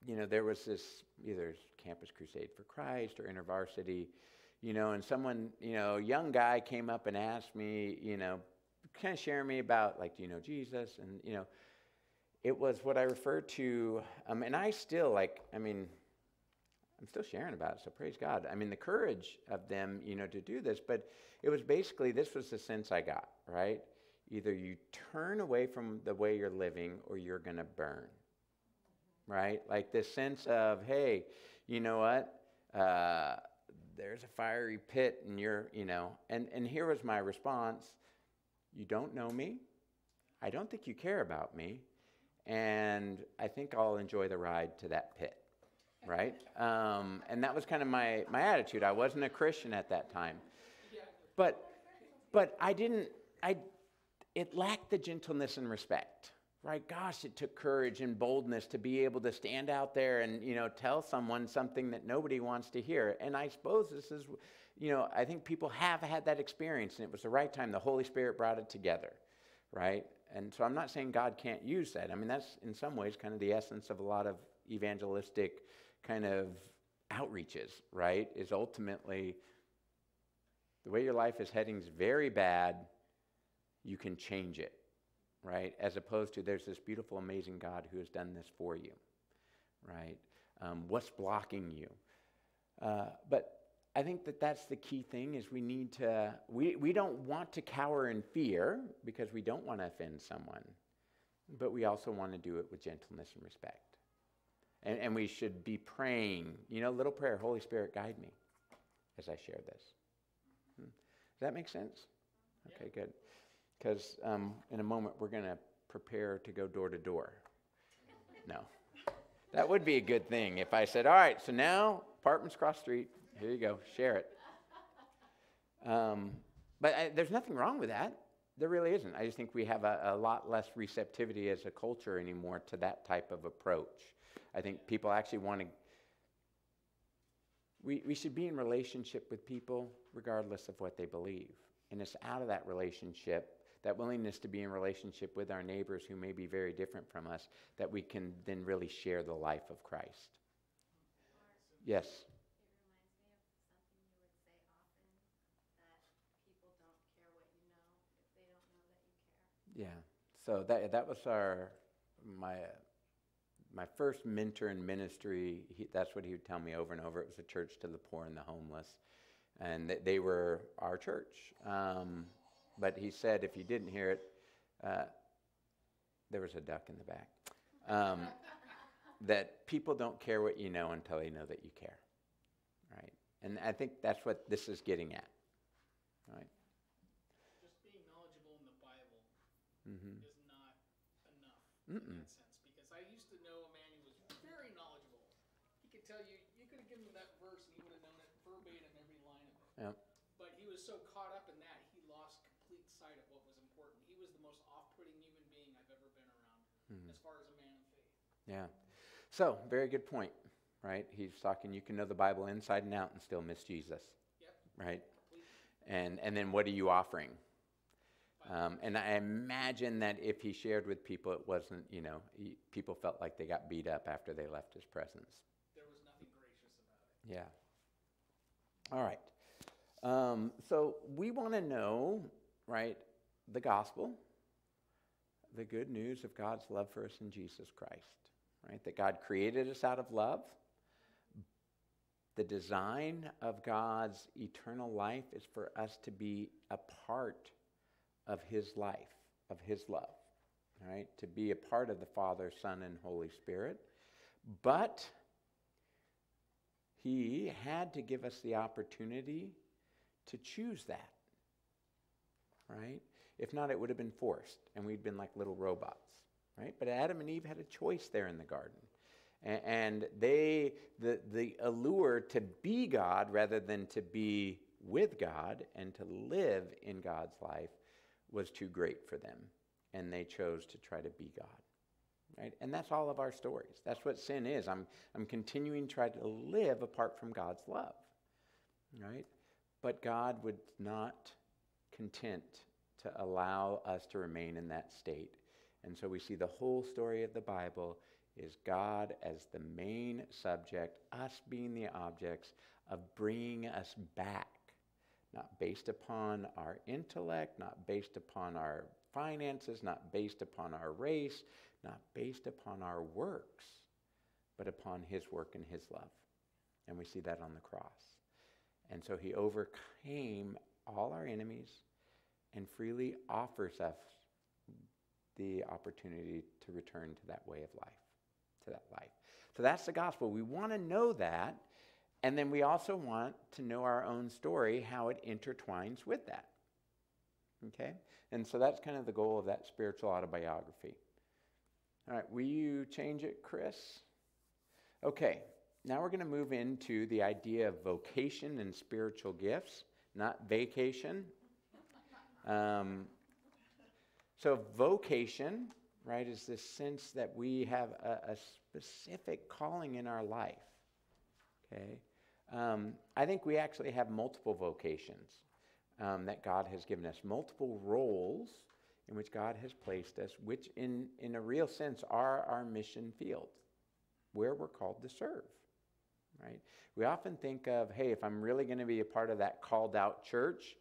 you know, there was this either Campus Crusade for Christ or InterVarsity, you know, and someone, you know, young guy came up and asked me, you know, kind of sharing me about, like, do you know Jesus? And, you know, it was what I refer to, um, and I still, like, I mean, I'm still sharing about it, so praise God. I mean, the courage of them, you know, to do this, but it was basically this was the sense I got, right? Either you turn away from the way you're living or you're going to burn, right? Like this sense of, hey, you know what? Uh, there's a fiery pit and you're, you know, and, and here was my response You don't know me. I don't think you care about me. And I think I'll enjoy the ride to that pit right? Um, and that was kind of my, my attitude. I wasn't a Christian at that time. But, but I didn't, I, it lacked the gentleness and respect, right? Gosh, it took courage and boldness to be able to stand out there and, you know, tell someone something that nobody wants to hear. And I suppose this is, you know, I think people have had that experience and it was the right time. The Holy Spirit brought it together, right? And so I'm not saying God can't use that. I mean, that's in some ways kind of the essence of a lot of evangelistic kind of outreaches, right? Is ultimately the way your life is heading is very bad, you can change it, right? As opposed to there's this beautiful, amazing God who has done this for you, right? Um, what's blocking you? Uh, but I think that that's the key thing is we need to, we, we don't want to cower in fear because we don't want to offend someone, but we also want to do it with gentleness and respect. And, and we should be praying, you know, little prayer, Holy Spirit, guide me as I share this. Hmm. Does that make sense? Okay, good. Because um, in a moment we're going to prepare to go door to door. No. That would be a good thing if I said, all right, so now apartments cross street. Here you go, share it. Um, but I, there's nothing wrong with that. There really isn't. I just think we have a, a lot less receptivity as a culture anymore to that type of approach. I think people actually want to. We, we should be in relationship with people regardless of what they believe. And it's out of that relationship, that willingness to be in relationship with our neighbors who may be very different from us, that we can then really share the life of Christ. Yes. Yeah. So that that was our my my first mentor in ministry, he, that's what he would tell me over and over. It was a church to the poor and the homeless. And th- they were our church. Um, but he said, if you didn't hear it, uh, there was a duck in the back. Um, that people don't care what you know until they know that you care. Right? And I think that's what this is getting at. Right? Just being knowledgeable in the Bible Mm-hmm. is not enough Mm-mm. in that sense. Because I used to know a man who was very knowledgeable. He could tell you, you could have given him that verse and he would have known it verbatim, every line of it. Yep. But he was so caught up in that, he lost complete sight of what was important. He was the most off putting human being I've ever been around Mm-hmm. as far as a man of faith. Yeah. So, very good point, right? He's talking you can know the Bible inside and out and still miss Jesus, Yep, right? And and then what are you offering? Um, and I imagine that if he shared with people, it wasn't, you know, he, people felt like they got beat up after they left his presence. There was nothing gracious about it. Yeah. All right. Um, so we want to know, right, the gospel, the good news of God's love for us in Jesus Christ, right? That God created us out of love. The design of God's eternal life is for us to be a part of His life, of His love, right? To be a part of the Father, Son, and Holy Spirit. But he had to give us the opportunity to choose that. Right? If not, it would have been forced, and we'd been like little robots. Right? But Adam and Eve had a choice there in the garden. And they, the, the allure to be God rather than to be with God and to live in God's life was too great for them. And they chose to try to be God. Right? And that's all of our stories. That's what sin is. I'm, I'm continuing to try to live apart from God's love. Right? But God would not content to allow us to remain in that state. And so we see the whole story of the Bible is God as the main subject, us being the objects of bringing us back, not based upon our intellect, not based upon our finances, not based upon our race, not based upon our works, but upon his work and his love. And we see that on the cross. And so he overcame all our enemies and freely offers us the opportunity to return to that way of life, to that life. So that's the gospel. We want to know that, and then we also want to know our own story, how it intertwines with that. Okay? And so that's kind of the goal of that spiritual autobiography. All right, will you change it, Chris? Okay, now we're going to move into the idea of vocation and spiritual gifts, not vacation. Um, so, vocation, right, is this sense that we have a, a specific calling in our life. Okay? Um, I think we actually have multiple vocations um, that God has given us, multiple roles in which God has placed us, which, in, in a real sense, are our mission field, where we're called to serve. Right? We often think of, hey, if I'm really going to be a part of that called out church,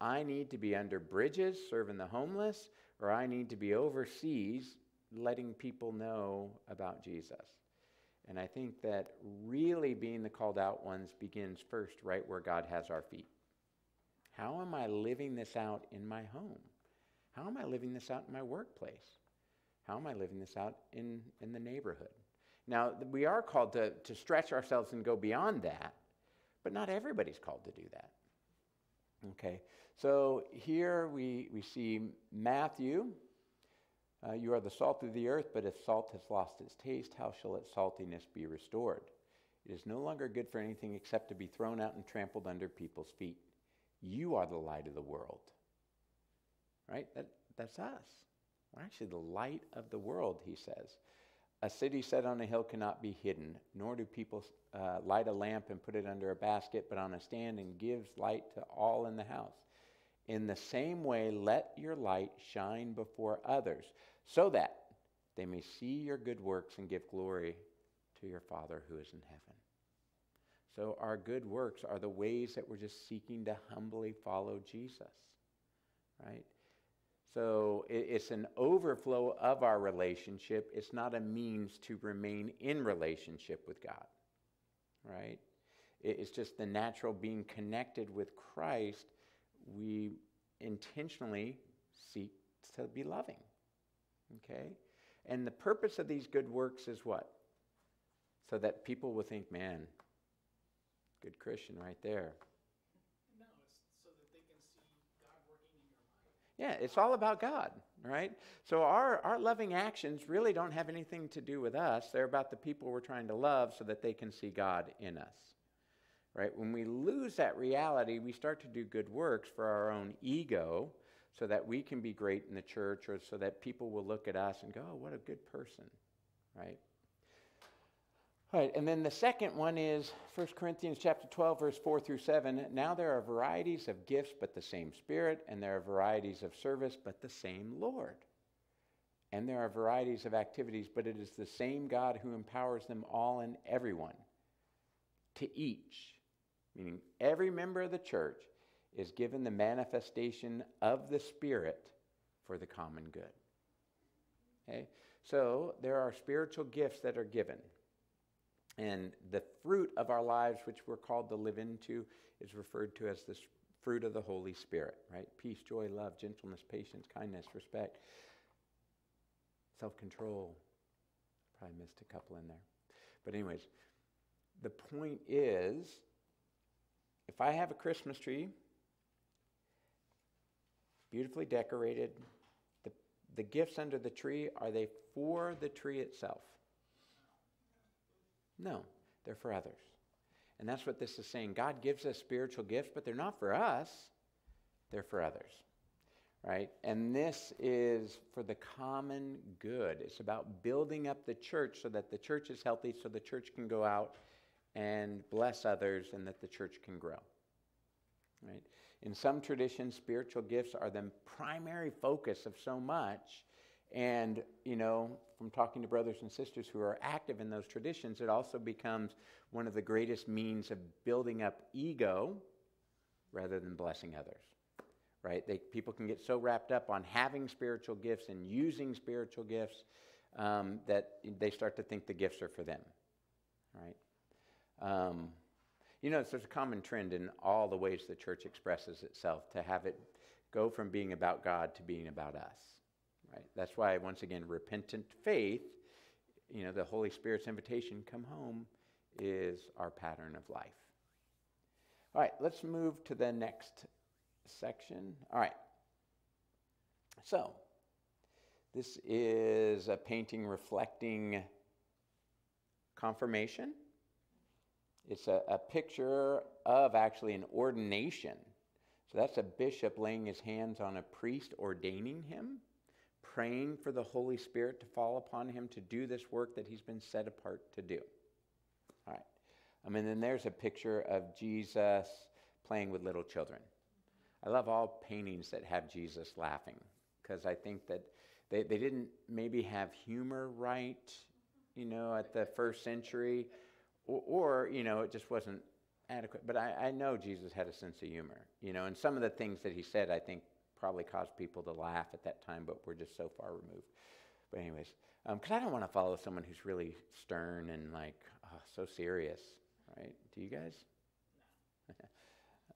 I need to be under bridges serving the homeless, or I need to be overseas letting people know about Jesus. And I think that really being the called out ones begins first right where God has our feet. How am I living this out in my home? How am I living this out in my workplace? How am I living this out in, in the neighborhood? Now, we are called to, to stretch ourselves and go beyond that, but not everybody's called to do that. Okay, so here we, we see Matthew. Uh, you are the salt of the earth, but if salt has lost its taste, how shall its saltiness be restored? It is no longer good for anything except to be thrown out and trampled under people's feet. You are the light of the world. Right? That, that's us. We're actually the light of the world, he says. A city set on a hill cannot be hidden, nor do people uh, light a lamp and put it under a basket, but on a stand and gives light to all in the house. In the same way, let your light shine before others, so that they may see your good works and give glory to your Father who is in heaven. So, our good works are the ways that we're just seeking to humbly follow Jesus, right? So it's an overflow of our relationship. It's not a means to remain in relationship with God, right? It's just the natural being connected with Christ. We intentionally seek to be loving, okay? And the purpose of these good works is what? So that people will think, man, good Christian right there. No, it's so that they can see God working in your life. Yeah, it's all about God, right? So our, our loving actions really don't have anything to do with us. They're about the people we're trying to love so that they can see God in us. Right? When we lose that reality, we start to do good works for our own ego so that we can be great in the church or so that people will look at us and go, oh, what a good person, right? All right, and then the second one is 1 Corinthians chapter 12, verse 4 through 7. Now there are varieties of gifts, but the same Spirit, and there are varieties of service, but the same Lord. And there are varieties of activities, but it is the same God who empowers them all and everyone. To each, meaning every member of the church, is given the manifestation of the Spirit for the common good. Okay? So there are spiritual gifts that are given. And the fruit of our lives, which we're called to live into, is referred to as the fruit of the Holy Spirit, right? Peace, joy, love, gentleness, patience, kindness, respect, self control. Probably missed a couple in there. But, anyways, the point is if I have a Christmas tree, beautifully decorated, the, the gifts under the tree, are they for the tree itself? No, they're for others. And that's what this is saying. God gives us spiritual gifts, but they're not for us, they're for others. Right? And this is for the common good. It's about building up the church so that the church is healthy, so the church can go out and bless others, and that the church can grow. Right? In some traditions, spiritual gifts are the primary focus of so much. And, you know, from talking to brothers and sisters who are active in those traditions, it also becomes one of the greatest means of building up ego rather than blessing others. Right? They, people can get so wrapped up on having spiritual gifts and using spiritual gifts um, that they start to think the gifts are for them. Right? Um, you know, there's a common trend in all the ways the church expresses itself to have it go from being about God to being about us. Right? That's why, once again, repentant faith, you know, the Holy Spirit's invitation, come home, is our pattern of life. All right, let's move to the next section. All right. So, this is a painting reflecting confirmation. It's a, a picture of actually an ordination. So that's a bishop laying his hands on a priest, ordaining him, praying for the Holy Spirit to fall upon him to do this work that he's been set apart to do. All right. I mean, then there's a picture of Jesus playing with little children. I love all paintings that have Jesus laughing because I think that they, they didn't maybe have humor right, you know, at the first century or, or, you know, it just wasn't adequate. But I, I know Jesus had a sense of humor, you know, and some of the things that he said, I think, probably caused people to laugh at that time, but we're just so far removed. But, anyways, because um, I don't want to follow someone who's really stern and like oh, so serious, right? Do you guys?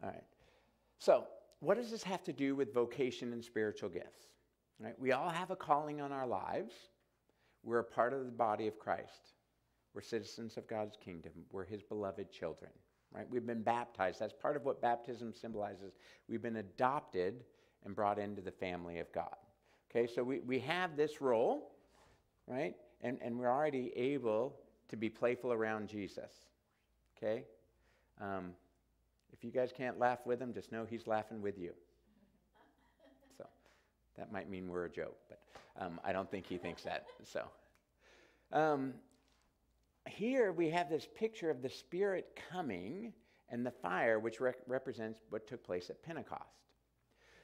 All right. So, what does this have to do with vocation and spiritual gifts? Right? We all have a calling on our lives. We're a part of the body of Christ. We're citizens of God's kingdom. We're his beloved children, right? We've been baptized. That's part of what baptism symbolizes. We've been adopted and brought into the family of God. Okay, so we, we have this role, right? And, and we're already able to be playful around Jesus. Okay? Um, if you guys can't laugh with him, just know he's laughing with you. So that might mean we're a joke, but um, I don't think he thinks that. So. Um, here we have this picture of the Spirit coming and the fire, which re- represents what took place at Pentecost.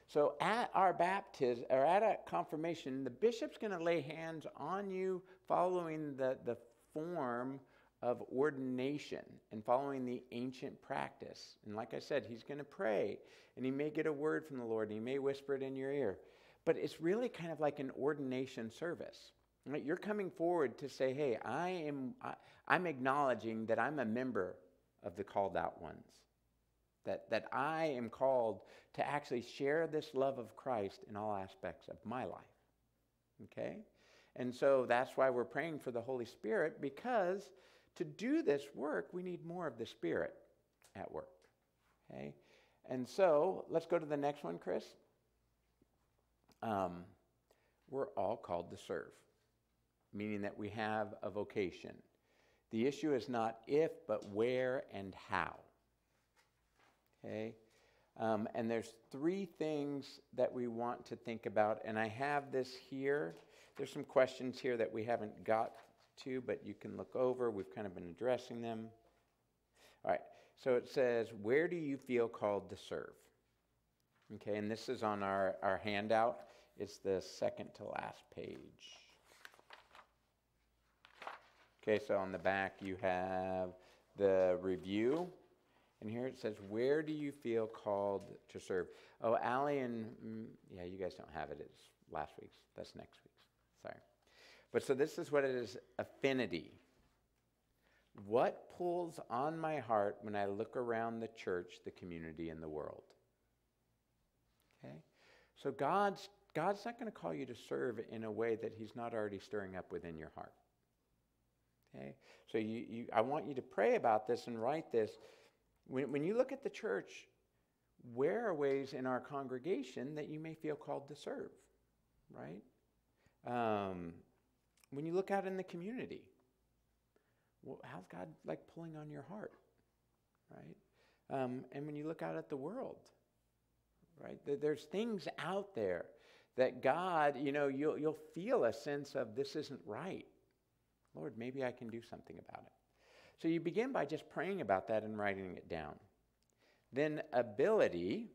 So at our baptism or at a confirmation, the bishop's going to lay hands on you following the, the form of ordination and following the ancient practice. And like I said, he's going to pray and he may get a word from the Lord and he may whisper it in your ear. But it's really kind of like an ordination service. You're coming forward to say, hey, I am, I, I'm acknowledging that I'm a member of the called out ones. That, that I am called to actually share this love of Christ in all aspects of my life. Okay? And so that's why we're praying for the Holy Spirit because to do this work, we need more of the Spirit at work. Okay? And so let's go to the next one, Chris. Um, we're all called to serve meaning that we have a vocation. The issue is not if, but where and how. Okay? Um, and there's three things that we want to think about, and I have this here. There's some questions here that we haven't got to, but you can look over. We've kind of been addressing them. All right, so it says, Where do you feel called to serve? Okay, and this is on our, our handout. It's the second to last page. Okay, so on the back you have the review. And here it says, Where do you feel called to serve? Oh, Allie and, yeah, you guys don't have it. It's last week's. That's next week's. Sorry. But so this is what it is affinity. What pulls on my heart when I look around the church, the community, and the world? Okay? So God's, God's not going to call you to serve in a way that He's not already stirring up within your heart. Okay? So you, you, I want you to pray about this and write this. When, when you look at the church, where are ways in our congregation that you may feel called to serve, right? Um, when you look out in the community, well, how's God like pulling on your heart? Right? Um, and when you look out at the world, right, there, there's things out there that God, you know, you'll, you'll feel a sense of this isn't right. Lord, maybe I can do something about it. So you begin by just praying about that and writing it down. Then, ability,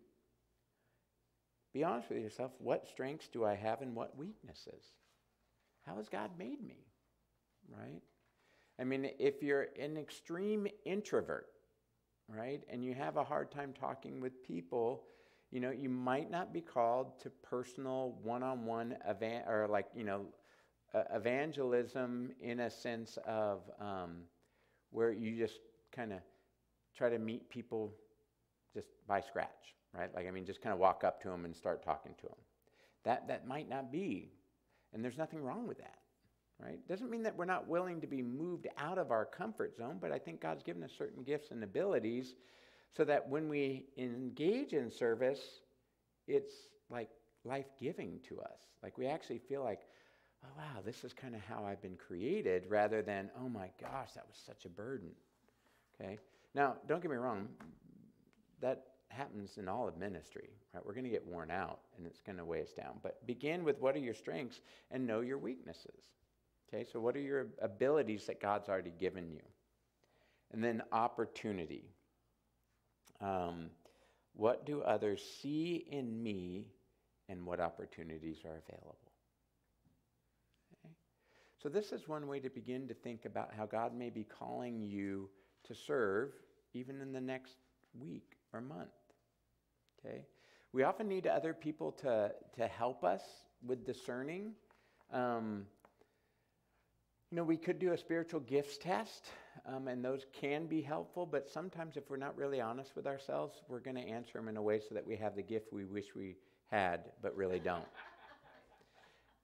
be honest with yourself what strengths do I have and what weaknesses? How has God made me? Right? I mean, if you're an extreme introvert, right, and you have a hard time talking with people, you know, you might not be called to personal one-on-one evan- or like, you know, uh, evangelism in a sense of um, where you just kind of try to meet people just by scratch, right? Like, I mean, just kind of walk up to them and start talking to them. That, that might not be, and there's nothing wrong with that, right? Doesn't mean that we're not willing to be moved out of our comfort zone, but I think God's given us certain gifts and abilities so that when we engage in service, it's like life giving to us. Like we actually feel like, oh, wow, this is kind of how I've been created, rather than, oh my gosh, that was such a burden. Okay? Now, don't get me wrong, that happens in all of ministry, right? We're going to get worn out and it's going to weigh us down. But begin with what are your strengths and know your weaknesses. Okay? So, what are your abilities that God's already given you? And then opportunity. Um, what do others see in me and what opportunities are available? So, this is one way to begin to think about how God may be calling you to serve even in the next week or month. Okay? We often need other people to, to help us with discerning. Um, you know, we could do a spiritual gifts test, um, and those can be helpful, but sometimes if we're not really honest with ourselves, we're going to answer them in a way so that we have the gift we wish we had, but really don't.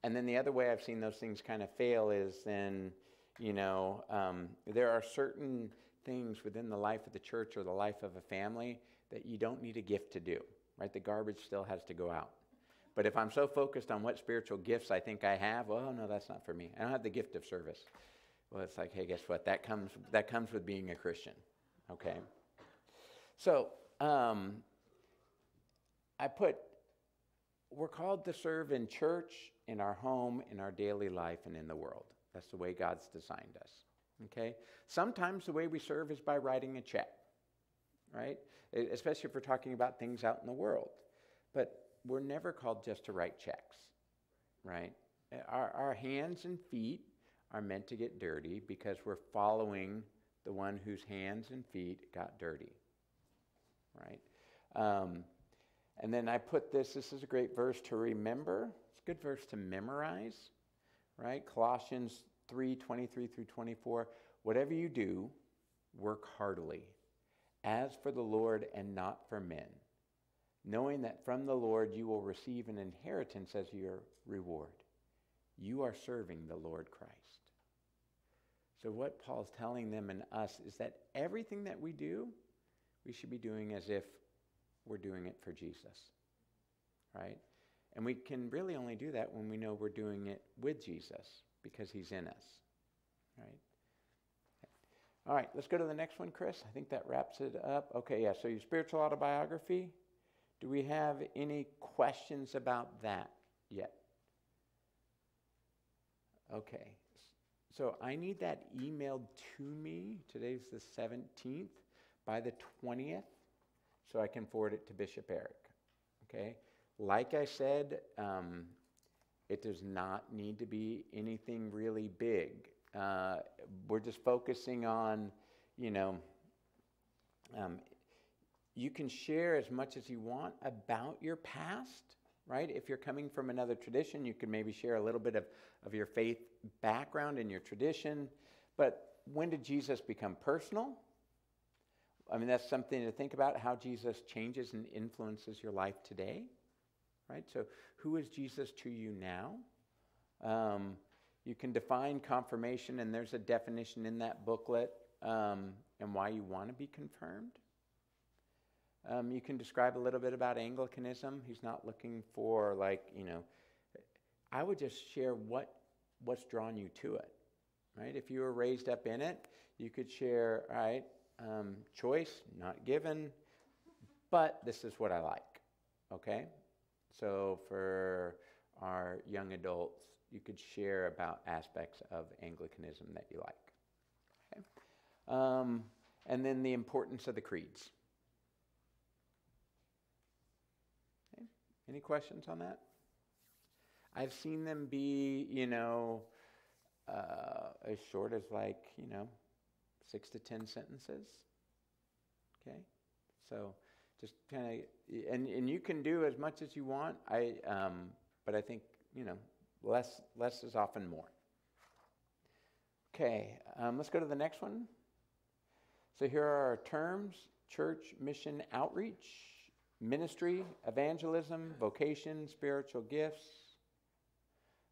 and then the other way I've seen those things kind of fail is then, you know, um, there are certain things within the life of the church or the life of a family that you don't need a gift to do, right? The garbage still has to go out. But if I'm so focused on what spiritual gifts I think I have, well, no, that's not for me. I don't have the gift of service. Well, it's like, hey, guess what? That comes that comes with being a Christian. Okay. So um, I put we're called to serve in church, in our home, in our daily life, and in the world. That's the way God's designed us. Okay. Sometimes the way we serve is by writing a check, right? Especially if we're talking about things out in the world. But we're never called just to write checks, right? Our, our hands and feet are meant to get dirty because we're following the one whose hands and feet got dirty, right? Um, and then I put this, this is a great verse to remember. Good verse to memorize, right? Colossians 3 23 through 24. Whatever you do, work heartily, as for the Lord and not for men knowing that from the Lord you will receive an inheritance as your reward. You are serving the Lord Christ. So, what Paul's telling them and us is that everything that we do, we should be doing as if we're doing it for Jesus. Right? And we can really only do that when we know we're doing it with Jesus because he's in us. Right? All right, let's go to the next one, Chris. I think that wraps it up. Okay, yeah, so your spiritual autobiography. Do we have any questions about that yet? Okay. So I need that emailed to me. Today's the 17th by the 20th so I can forward it to Bishop Eric. Okay? Like I said, um, it does not need to be anything really big. Uh, we're just focusing on, you know, um, you can share as much as you want about your past, right? If you're coming from another tradition, you can maybe share a little bit of, of your faith background and your tradition. But when did Jesus become personal? I mean, that's something to think about how Jesus changes and influences your life today, right? So, who is Jesus to you now? Um, you can define confirmation, and there's a definition in that booklet um, and why you want to be confirmed. Um, you can describe a little bit about Anglicanism. He's not looking for like you know. I would just share what what's drawn you to it. right? If you were raised up in it, you could share, all right, um, choice, not given, but this is what I like, okay? So for our young adults, you could share about aspects of Anglicanism that you like. Okay? Um, and then the importance of the creeds. Okay. Any questions on that? I've seen them be, you know, uh, as short as like, you know, six to ten sentences. Okay? So just kind of, and, and you can do as much as you want. I, um, but I think, you know, less, less is often more. Okay, um, let's go to the next one. So here are our terms church, mission, outreach, ministry, evangelism, vocation, spiritual gifts.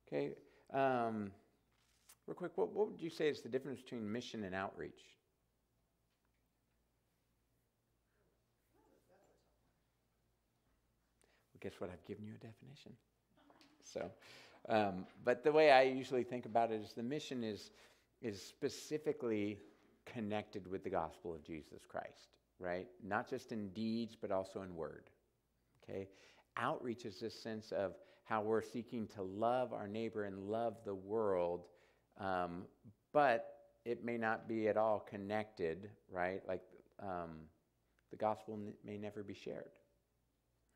Okay, um, real quick, what, what would you say is the difference between mission and outreach? Guess what? I've given you a definition. So, um, but the way I usually think about it is the mission is is specifically connected with the gospel of Jesus Christ, right? Not just in deeds, but also in word. Okay? Outreach is this sense of how we're seeking to love our neighbor and love the world, um, but it may not be at all connected, right? Like um, the gospel may never be shared,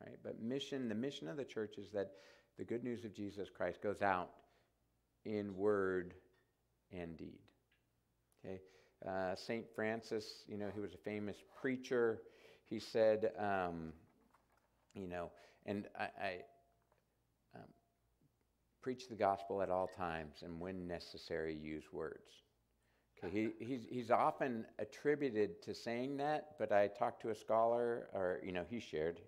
right? But mission, the mission of the church is that the good news of Jesus Christ goes out in word and deed. Okay, uh, Saint Francis, you know, he was a famous preacher. He said, um, you know, and I, I um, preach the gospel at all times, and when necessary, use words. Okay, he, he's, he's often attributed to saying that, but I talked to a scholar, or you know, he shared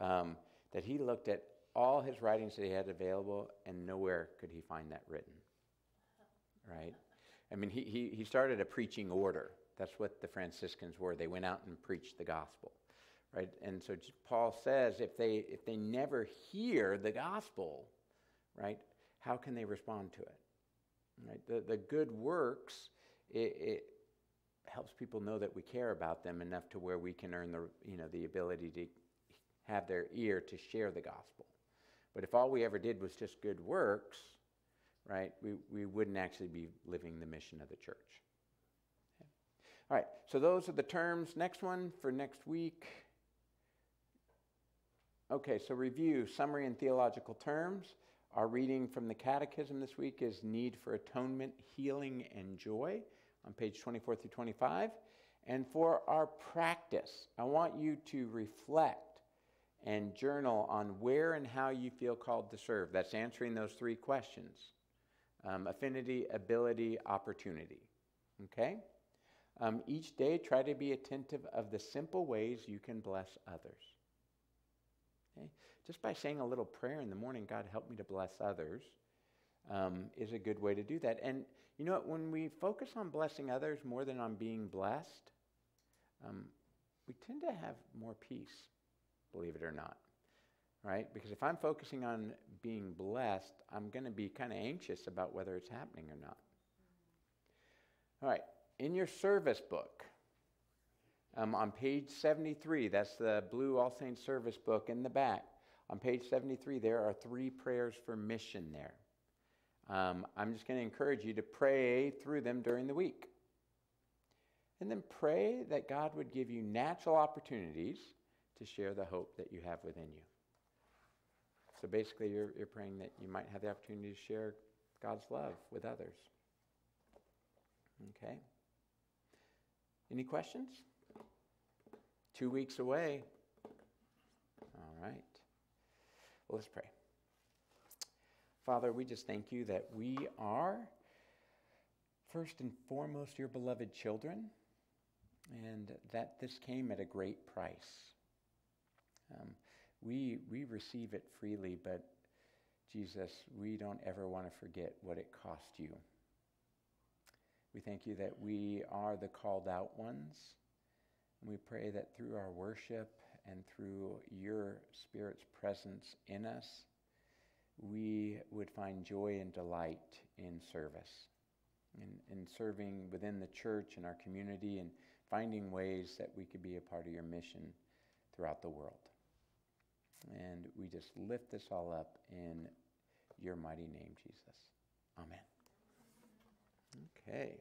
um, that he looked at all his writings that he had available, and nowhere could he find that written. Right? I mean, he, he, he started a preaching order. That's what the Franciscans were. They went out and preached the gospel. Right? And so Paul says if they, if they never hear the gospel, right, how can they respond to it? Right? The, the good works, it, it helps people know that we care about them enough to where we can earn the, you know, the ability to have their ear to share the gospel. But if all we ever did was just good works, right, we, we wouldn't actually be living the mission of the church. Okay. All right, so those are the terms. Next one for next week. Okay, so review, summary, and theological terms. Our reading from the Catechism this week is Need for Atonement, Healing, and Joy on page 24 through 25. And for our practice, I want you to reflect and journal on where and how you feel called to serve. That's answering those three questions um, affinity, ability, opportunity. Okay? Um, each day, try to be attentive of the simple ways you can bless others. Okay? Just by saying a little prayer in the morning, God, help me to bless others, um, is a good way to do that. And you know what? When we focus on blessing others more than on being blessed, um, we tend to have more peace, believe it or not. Right? Because if I'm focusing on being blessed, I'm going to be kind of anxious about whether it's happening or not. All right. In your service book, um, on page 73, that's the blue All Saints service book in the back. On page 73, there are three prayers for mission there. Um, I'm just going to encourage you to pray through them during the week. And then pray that God would give you natural opportunities to share the hope that you have within you. So basically, you're, you're praying that you might have the opportunity to share God's love with others. Okay? Any questions? Two weeks away. All right. Well, let's pray. Father, we just thank you that we are, first and foremost, your beloved children, and that this came at a great price. Um, we, we receive it freely, but Jesus, we don't ever want to forget what it cost you. We thank you that we are the called out ones. And we pray that through our worship and through your Spirit's presence in us, we would find joy and delight in service. in, and serving within the church and our community and finding ways that we could be a part of your mission throughout the world. And we just lift this all up in your mighty name, Jesus. Amen. Okay.